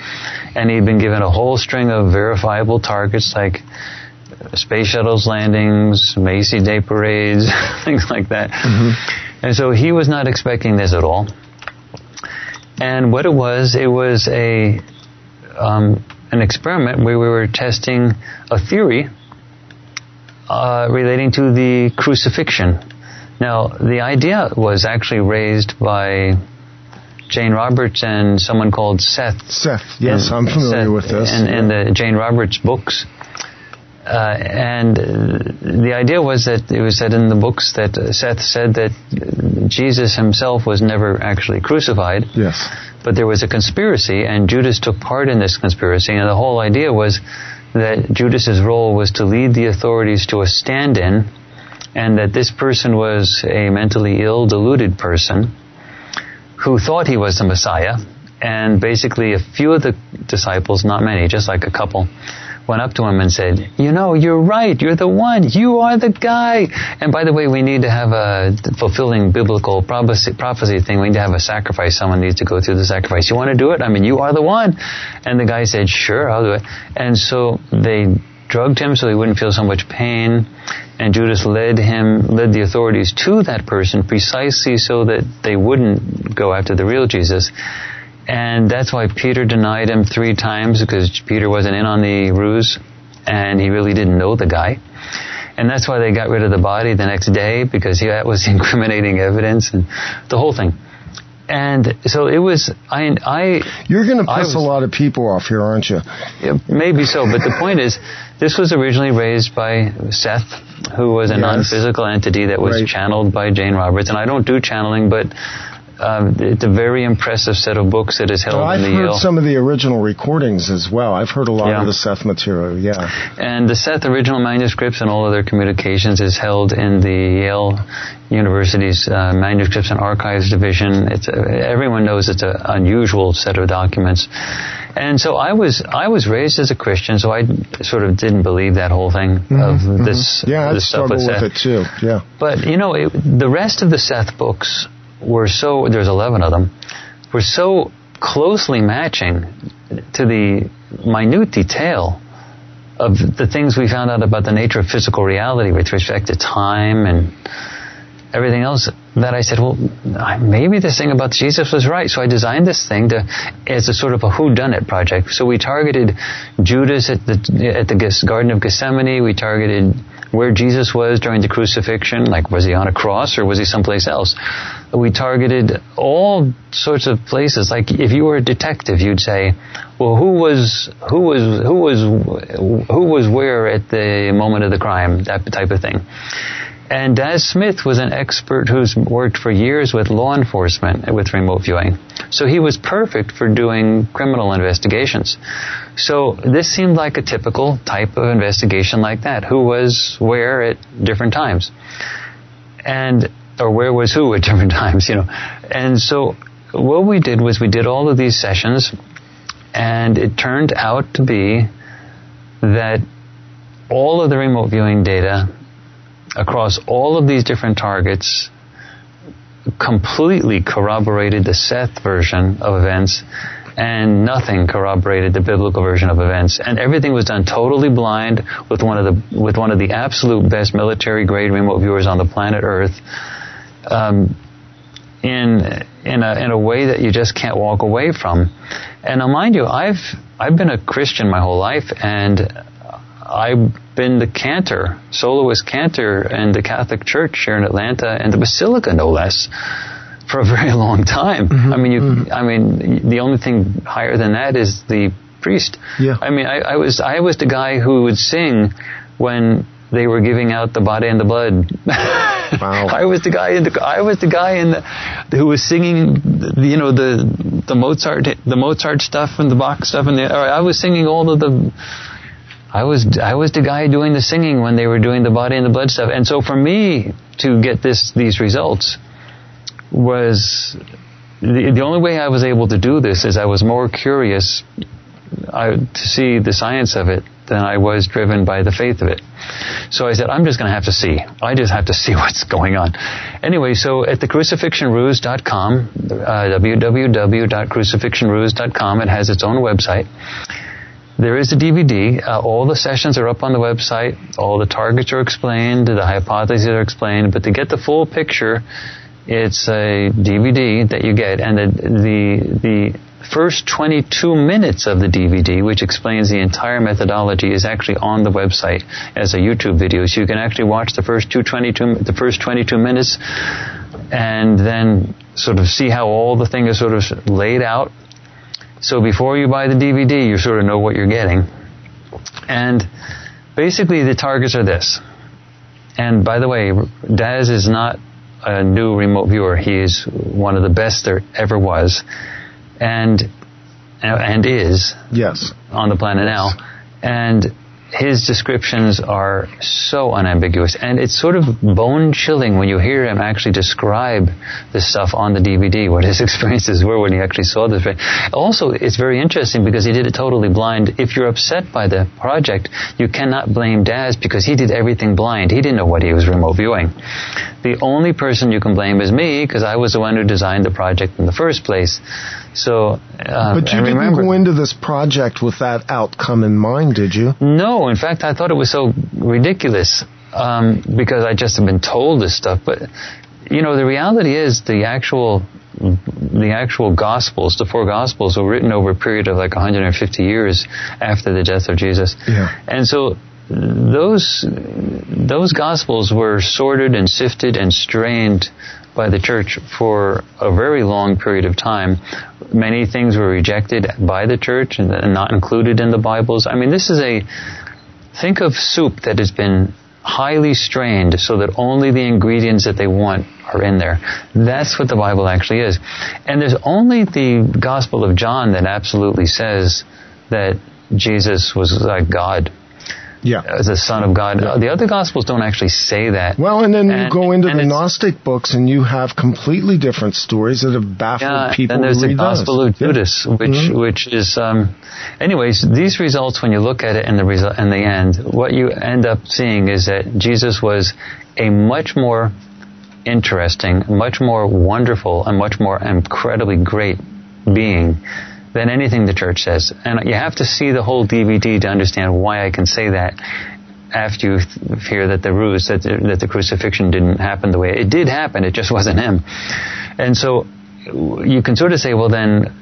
and he'd been given a whole string of verifiable targets like space shuttles landings, Macy Day parades, things like that. Mm-hmm. And so he was not expecting this at all. And what it was, it was a um, an experiment where we were testing a theory uh, relating to the crucifixion. Now, the idea was actually raised by Jane Roberts and someone called Seth. Seth, yes, I'm familiar Seth, with this. And, and the Jane Roberts books. Uh, and the idea was that it was said in the books that Seth said that Jesus himself was never actually crucified. Yes. But there was a conspiracy, and Judas took part in this conspiracy. And the whole idea was that Judas's role was to lead the authorities to a stand-in, and that this person was a mentally ill, deluded person who thought he was the Messiah. And basically, a few of the disciples, not many, just like a couple, went up to him and said, You know, you're right. You're the one. You are the guy. And by the way, we need to have a fulfilling biblical prophecy, prophecy thing. We need to have a sacrifice. Someone needs to go through the sacrifice. You want to do it? I mean, you are the one. And the guy said, Sure, I'll do it. And so they drugged him so he wouldn't feel so much pain. And Judas led him, led the authorities to that person precisely so that they wouldn't go after the real Jesus. And that's why Peter denied him three times because Peter wasn't in on the ruse and he really didn't know the guy. And that's why they got rid of the body the next day because he, that was incriminating evidence and the whole thing. And so it was, I, I. You're going to piss was, a lot of people off here, aren't you? Yeah, maybe so, but the point is, this was originally raised by Seth, who was a yes. non-physical entity that was right. channeled by Jane Roberts. And I don't do channeling, but Um, it's a very impressive set of books that is held Well, I've in the heard Yale. some of the original recordings as well. I've heard a lot Yeah. of the Seth material. Yeah. And the Seth original manuscripts and all other communications is held in the Yale University's uh, Manuscripts and Archives Division. It's a, everyone knows it's an unusual set of documents. And so I was I was raised as a Christian, so I sort of didn't believe that whole thing of this Mm-hmm, Yeah, I this stuff struggle with with Seth. it too. Yeah. But you know, it, the rest of the Seth books were so there's 11 of them were so closely matching to the minute detail of the things we found out about the nature of physical reality with respect to time and everything else that I said, well, maybe this thing about Jesus was right. So I designed this thing to, as a sort of a whodunit project. So we targeted Judas at the, at the Garden of Gethsemane. We targeted where Jesus was during the crucifixion. Like, was he on a cross or was he someplace else? We targeted all sorts of places. Like, if you were a detective, you'd say, well, who was, who was, who was, who was where at the moment of the crime? That type of thing. And Daz Smith was an expert who's worked for years with law enforcement with remote viewing. So he was perfect for doing criminal investigations. So this seemed like a typical type of investigation like that. Who was where at different times? And, or where was who at different times, you know. And so what we did was we did all of these sessions and it turned out to be that all of the remote viewing data across all of these different targets completely corroborated the Seth version of events and nothing corroborated the biblical version of events. And everything was done totally blind with one of the with one of the absolute best military grade remote viewers on the planet earth um, in in a in a way that you just can't walk away from. And now mind you I've I've been a Christian my whole life and I've been the cantor, soloist cantor in the Catholic Church here in Atlanta and the Basilica, no less, for a very long time. Mm-hmm, I mean, you, mm-hmm. I mean, the only thing higher than that is the priest. Yeah. I mean, I, I was, I was the guy who would sing when they were giving out the body and the blood. Wow. I was the guy in the, I was the guy in the, who was singing, you know, the, the Mozart, the Mozart stuff and the Bach stuff and the, I was singing all of the, I was I was the guy doing the singing when they were doing the body and the blood stuff. And so for me to get this these results was the, the only way I was able to do this is I was more curious I, to see the science of it than I was driven by the faith of it. So I said, I'm just going to have to see. I just have to see what's going on. Anyway, so at the crucifixionruse.com, uh, www.crucifixionruse.com, it has its own website. There is a DVD. Uh, all the sessions are up on the website. All the targets are explained. The hypotheses are explained. But to get the full picture, it's a DVD that you get, and the the, the first 22 minutes of the DVD, which explains the entire methodology, is actually on the website as a YouTube video. So you can actually watch the first two 22 the first 22 minutes, and then sort of see how all the thing is sort of laid out so before you buy the DVD, you sort of know what you're getting. And basically, the targets are this. And by the way, Daz is not a new remote viewer. He is one of the best there ever was, and and is Yes. on the planet now. And his descriptions are so unambiguous, and it's sort of bone chilling when you hear him actually describe the stuff on the DVD, what his experiences were when he actually saw this. Also, it's very interesting because he did it totally blind. If you're upset by the project, you cannot blame Daz because he did everything blind. He didn't know what he was remote viewing. The only person you can blame is me because I was the one who designed the project in the first place. So, uh, But you didn't go into this project with that outcome in mind, did you? no, in fact, I thought it was so ridiculous um, because I just have been told this stuff. But you know, the reality is the actual the actual Gospels, the four Gospels, were written over a period of like 150 years after the death of Jesus. Yeah. And so those those Gospels were sorted and sifted and strained by the church for a very long period of time. Many things were rejected by the church and not included in the Bibles. I mean, this is a Think of soup that has been highly strained so that only the ingredients that they want are in there. That's what the Bible actually is. And there's only the Gospel of John that absolutely says that Jesus was like God yeah. as a son of God. Yeah. The other gospels don't actually say that. Well, and then and, you go into the Gnostic books and you have completely different stories that have baffled yeah, people. And there's the Gospel those. of Judas, yeah. which mm-hmm. which is, um, anyways, these results when you look at it in the result in the end, what you end up seeing is that Jesus was a much more interesting, much more wonderful, and much more incredibly great being than anything the church says. And you have to see the whole DVD to understand why I can say that after you hear that the ruse, that the, that the crucifixion didn't happen the way it did happen, it just wasn't him. And so you can sort of say, well then,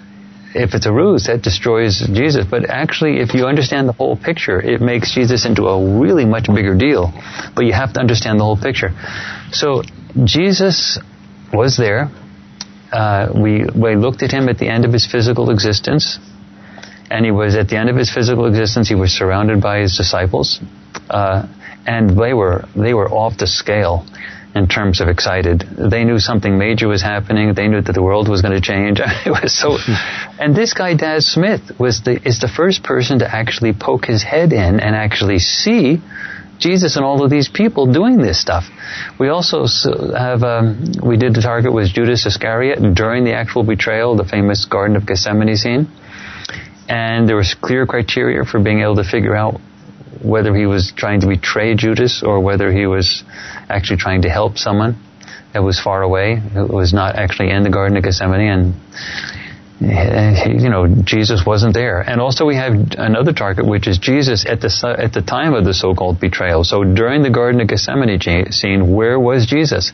if it's a ruse, that destroys Jesus. But actually, if you understand the whole picture, it makes Jesus into a really much bigger deal. But you have to understand the whole picture. So Jesus was there uh, we, we looked at him at the end of his physical existence, and he was at the end of his physical existence. He was surrounded by his disciples, uh, and they were they were off the scale in terms of excited. They knew something major was happening. They knew that the world was going to change. it was so, and this guy Daz Smith was the is the first person to actually poke his head in and actually see Jesus and all of these people doing this stuff. We also have, um, we did the target was Judas Iscariot during the actual betrayal, the famous Garden of Gethsemane scene. And there was clear criteria for being able to figure out whether he was trying to betray Judas or whether he was actually trying to help someone that was far away, who was not actually in the Garden of Gethsemane. And Uh, you know, Jesus wasn't there. And also we have another target, which is Jesus at the, at the time of the so-called betrayal. So during the Garden of Gethsemane scene, where was Jesus?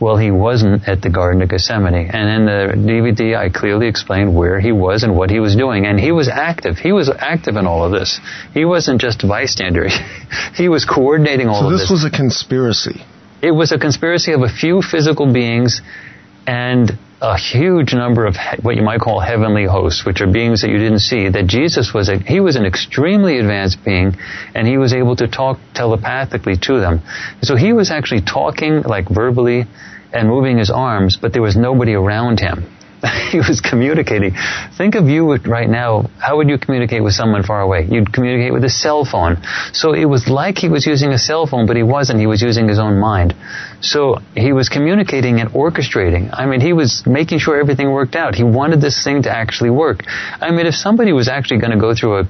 Well, he wasn't at the Garden of Gethsemane. And in the DVD, I clearly explained where he was and what he was doing. And he was active. He was active in all of this. He wasn't just a bystander. he was coordinating all so of this. this. this was a conspiracy. It was a conspiracy of a few physical beings and a huge number of what you might call heavenly hosts, which are beings that you didn't see, that Jesus was a, he was an extremely advanced being and he was able to talk telepathically to them. So he was actually talking like verbally and moving his arms, but there was nobody around him. he was communicating. Think of you right now. How would you communicate with someone far away? You'd communicate with a cell phone. So it was like he was using a cell phone, but he wasn't. He was using his own mind. So he was communicating and orchestrating. I mean, he was making sure everything worked out. He wanted this thing to actually work. I mean, if somebody was actually going to go through a,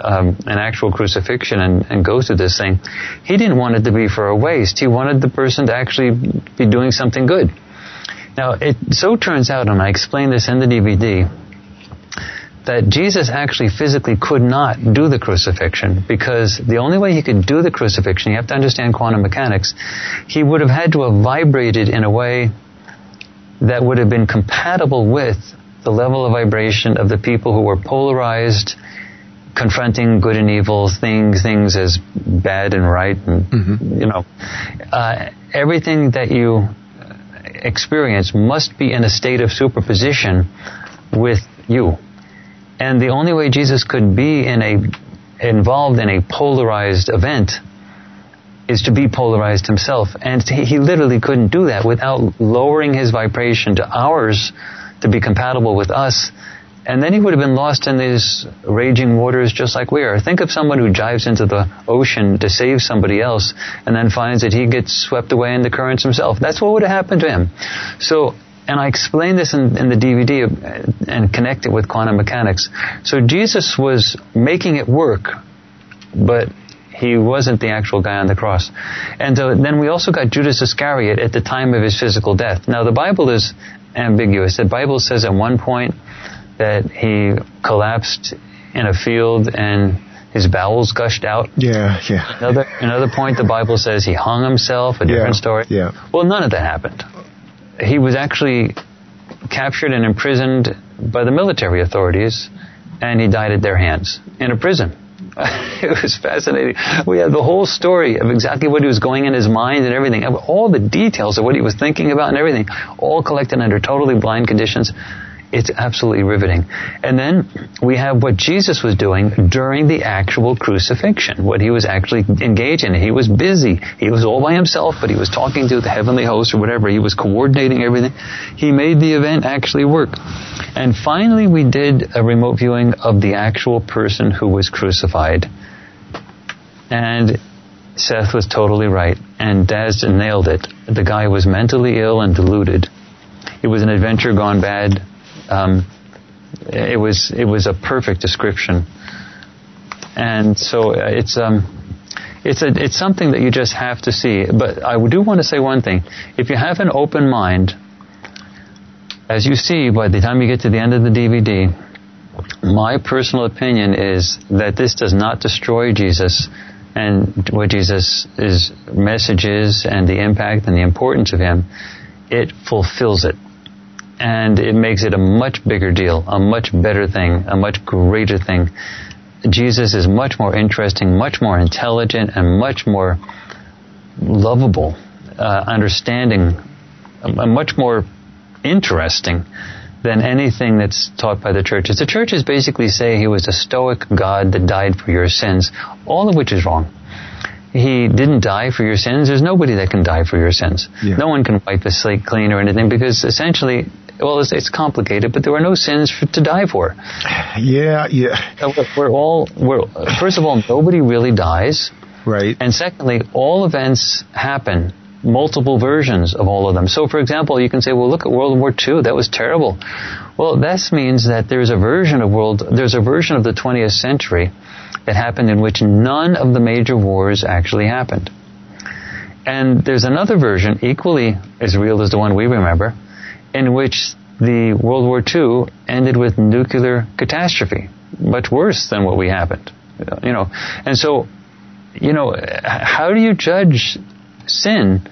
um, an actual crucifixion and, and go through this thing, he didn't want it to be for a waste. He wanted the person to actually be doing something good. Now, it so turns out, and I explain this in the DVD, that Jesus actually physically could not do the crucifixion because the only way he could do the crucifixion, you have to understand quantum mechanics, he would have had to have vibrated in a way that would have been compatible with the level of vibration of the people who were polarized, confronting good and evil, things, things as bad and right, and mm-hmm. you know, uh, everything that you experience must be in a state of superposition with you. And the only way Jesus could be in a involved in a polarized event is to be polarized himself. And he literally couldn't do that without lowering his vibration to ours to be compatible with us and then he would have been lost in these raging waters just like we are. Think of someone who dives into the ocean to save somebody else and then finds that he gets swept away in the currents himself. That's what would have happened to him. So, and I explain this in, in the DVD and connect it with quantum mechanics. So Jesus was making it work, but he wasn't the actual guy on the cross. And so then we also got Judas Iscariot at the time of his physical death. Now the Bible is ambiguous. The Bible says at one point that he collapsed in a field and his bowels gushed out. Yeah, yeah. Another another point the Bible says he hung himself, a different yeah, story. Yeah. Well, none of that happened. He was actually captured and imprisoned by the military authorities and he died at their hands in a prison. it was fascinating. We had the whole story of exactly what he was going in his mind and everything, all the details of what he was thinking about and everything, all collected under totally blind conditions It's absolutely riveting. And then we have what Jesus was doing during the actual crucifixion, what he was actually engaged in. He was busy. He was all by himself, but he was talking to the heavenly host or whatever. He was coordinating everything. He made the event actually work. And finally, we did a remote viewing of the actual person who was crucified. And Seth was totally right, and Daz nailed it. The guy was mentally ill and deluded. It was an adventure gone bad. Um, it was it was a perfect description, and so uh, it's um, it's a it's something that you just have to see. But I do want to say one thing: if you have an open mind, as you see by the time you get to the end of the DVD, my personal opinion is that this does not destroy Jesus and what Jesus' message is and the impact and the importance of him, it fulfills it. And it makes it a much bigger deal, a much better thing, a much greater thing. Jesus is much more interesting, much more intelligent, and much more lovable, uh, understanding, uh, much more interesting than anything that's taught by the churches. The churches basically say he was a stoic God that died for your sins, all of which is wrong. He didn't die for your sins. There's nobody that can die for your sins. Yeah. No one can wipe the slate clean or anything because essentially, well, it's, it's complicated, but there are no sins for, to die for. Yeah, yeah. We're all, we're, first of all, nobody really dies. Right. And secondly, all events happen multiple versions of all of them. So, for example, you can say, well, look at World War II. That was terrible. Well, this means that there's a version of world, there's a version of the 20th century that happened in which none of the major wars actually happened. And there's another version, equally as real as the one we remember, in which the World War II ended with nuclear catastrophe, much worse than what we happened. You know, and so, you know, how do you judge sin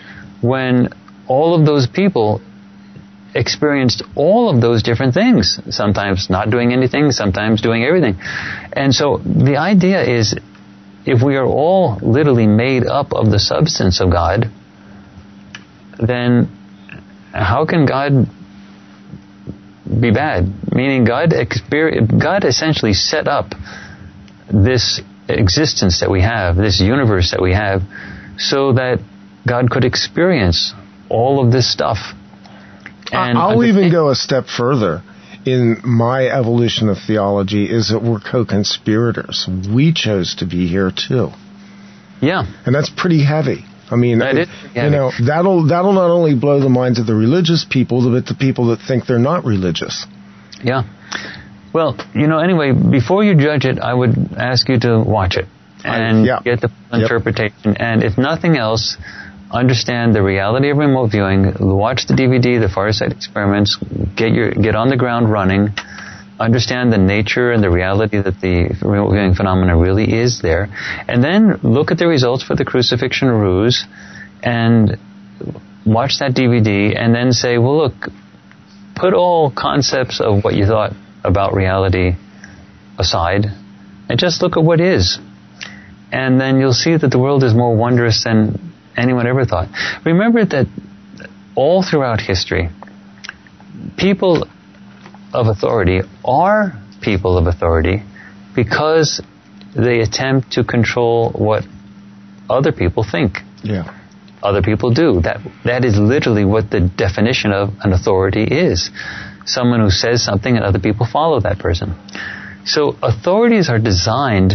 when all of those people experienced all of those different things, sometimes not doing anything, sometimes doing everything. And so the idea is if we are all literally made up of the substance of God, then how can God be bad? Meaning God, God essentially set up this existence that we have, this universe that we have, so that God could experience all of this stuff. And I'll even go a step further. In my evolution of theology, is that we're co-conspirators. We chose to be here too. Yeah, and that's pretty heavy. I mean, you know, that'll that'll not only blow the minds of the religious people, but the people that think they're not religious. Yeah. Well, you know, anyway, before you judge it, I would ask you to watch it and yeah. get the interpretation. Yep. And if nothing else, understand the reality of remote viewing, watch the DVD, the Farsight Experiments, get your get on the ground running, understand the nature and the reality that the remote viewing phenomena really is there, and then look at the results for the crucifixion ruse, and watch that DVD, and then say, well, look, put all concepts of what you thought about reality aside, and just look at what is. And then you'll see that the world is more wondrous than anyone ever thought. Remember that all throughout history, people of authority are people of authority because they attempt to control what other people think. Yeah. Other people do. That that is literally what the definition of an authority is. Someone who says something and other people follow that person. So authorities are designed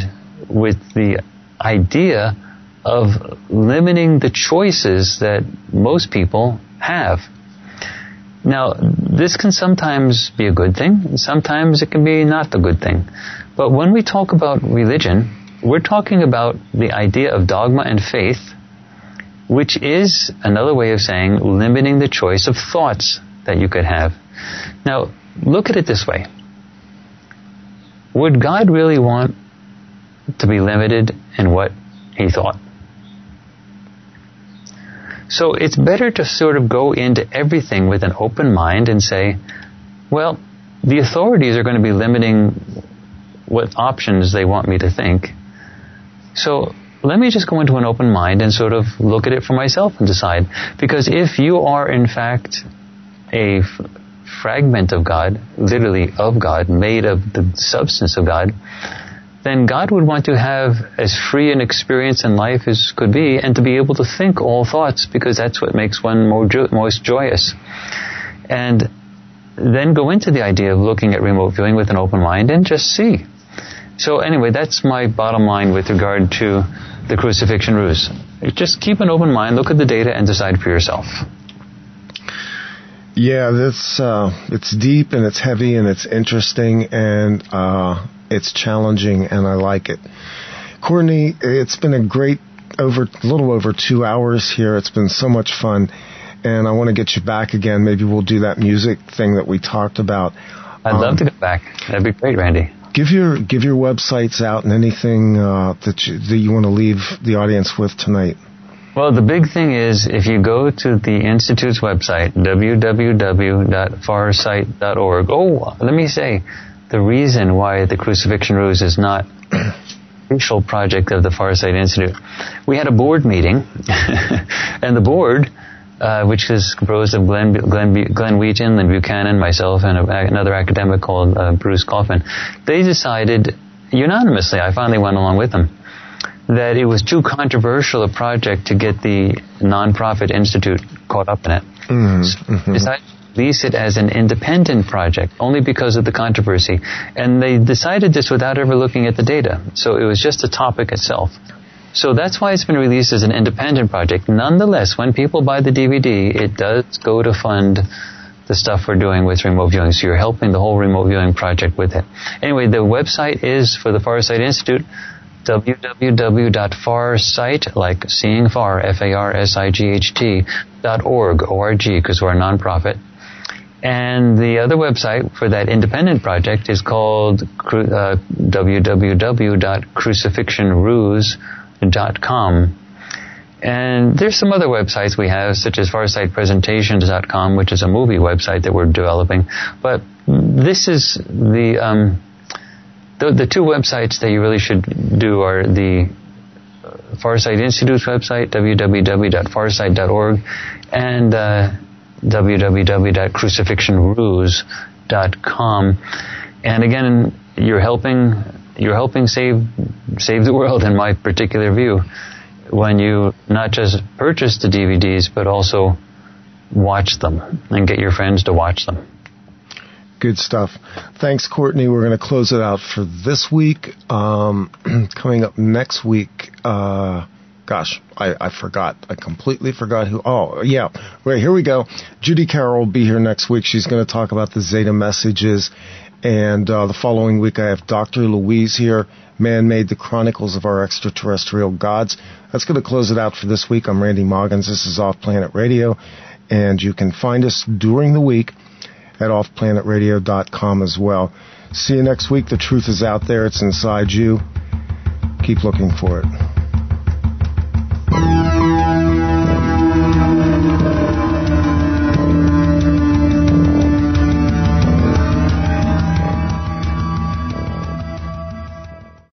with the idea of limiting the choices that most people have. Now, this can sometimes be a good thing, sometimes it can be not the good thing. But when we talk about religion, we're talking about the idea of dogma and faith, which is another way of saying limiting the choice of thoughts that you could have. Now, look at it this way. Would God really want to be limited in what he thought? So it's better to sort of go into everything with an open mind and say, well, the authorities are going to be limiting what options they want me to think. So let me just go into an open mind and sort of look at it for myself and decide. Because if you are in fact a f- fragment of God, literally of God, made of the substance of God, then God would want to have as free an experience in life as could be and to be able to think all thoughts because that's what makes one more jo- most joyous. And then go into the idea of looking at remote viewing with an open mind and just see. So anyway, that's my bottom line with regard to the crucifixion ruse. Just keep an open mind, look at the data, and decide for yourself. Yeah, that's uh, it's deep and it's heavy and it's interesting and uh, it's challenging, and I like it. Courtney, it's been a great over a little over two hours here. It's been so much fun, and I want to get you back again. Maybe we'll do that music thing that we talked about. I'd um, love to get back. That'd be great, Randy. Give your give your websites out and anything uh, that you, that you want to leave the audience with tonight. Well, the big thing is if you go to the Institute's website, www.farsight.org. Oh, let me say, the reason why the crucifixion ruse is not official project of the Farsight Institute. We had a board meeting, and the board, uh, which is composed of Glenn, Glenn, Glenn Wheaton, Lyn Buchanan, myself, and a, another academic called uh, Bruce Kaufman, they decided unanimously, I finally went along with them, that it was too controversial a project to get the nonprofit institute caught up in it. Mm-hmm. So decided release it as an independent project only because of the controversy. And they decided this without ever looking at the data. So it was just a topic itself. So that's why it's been released as an independent project. Nonetheless, when people buy the DVD, it does go to fund the stuff we're doing with remote viewing. So you're helping the whole remote viewing project with it. Anyway, the website is for the Farsight Institute, www.farsight, like seeing far, F-A-R-S-I-G-H-T, dot org, O-R-G, because we're a nonprofit. And the other website for that independent project is called uh, www.crucifixionruse.com. And there's some other websites we have, such as farsightpresentations.com, which is a movie website that we're developing. But this is the, um, the, the two websites that you really should do are the Farsight Institute's website, www.farsight.org, and uh, www.crucifixionruse.com. And again, you're helping you're helping save save the world in my particular view when you not just purchase the DVDs but also watch them and get your friends to watch them. Good stuff. Thanks, Courtney. We're going to close it out for this week. Um, coming up next week, uh, gosh, I, I forgot. I completely forgot who. Oh, yeah. Right, here we go. Judy Carroll will be here next week. She's going to talk about the Zeta messages. And uh, the following week, I have Dr. Louise here. Man made the chronicles of our extraterrestrial gods. That's going to close it out for this week. I'm Randy Maugans. This is Off Planet Radio. And you can find us during the week at offplanetradio.com as well. See you next week. The truth is out there. It's inside you. Keep looking for it. Thank you.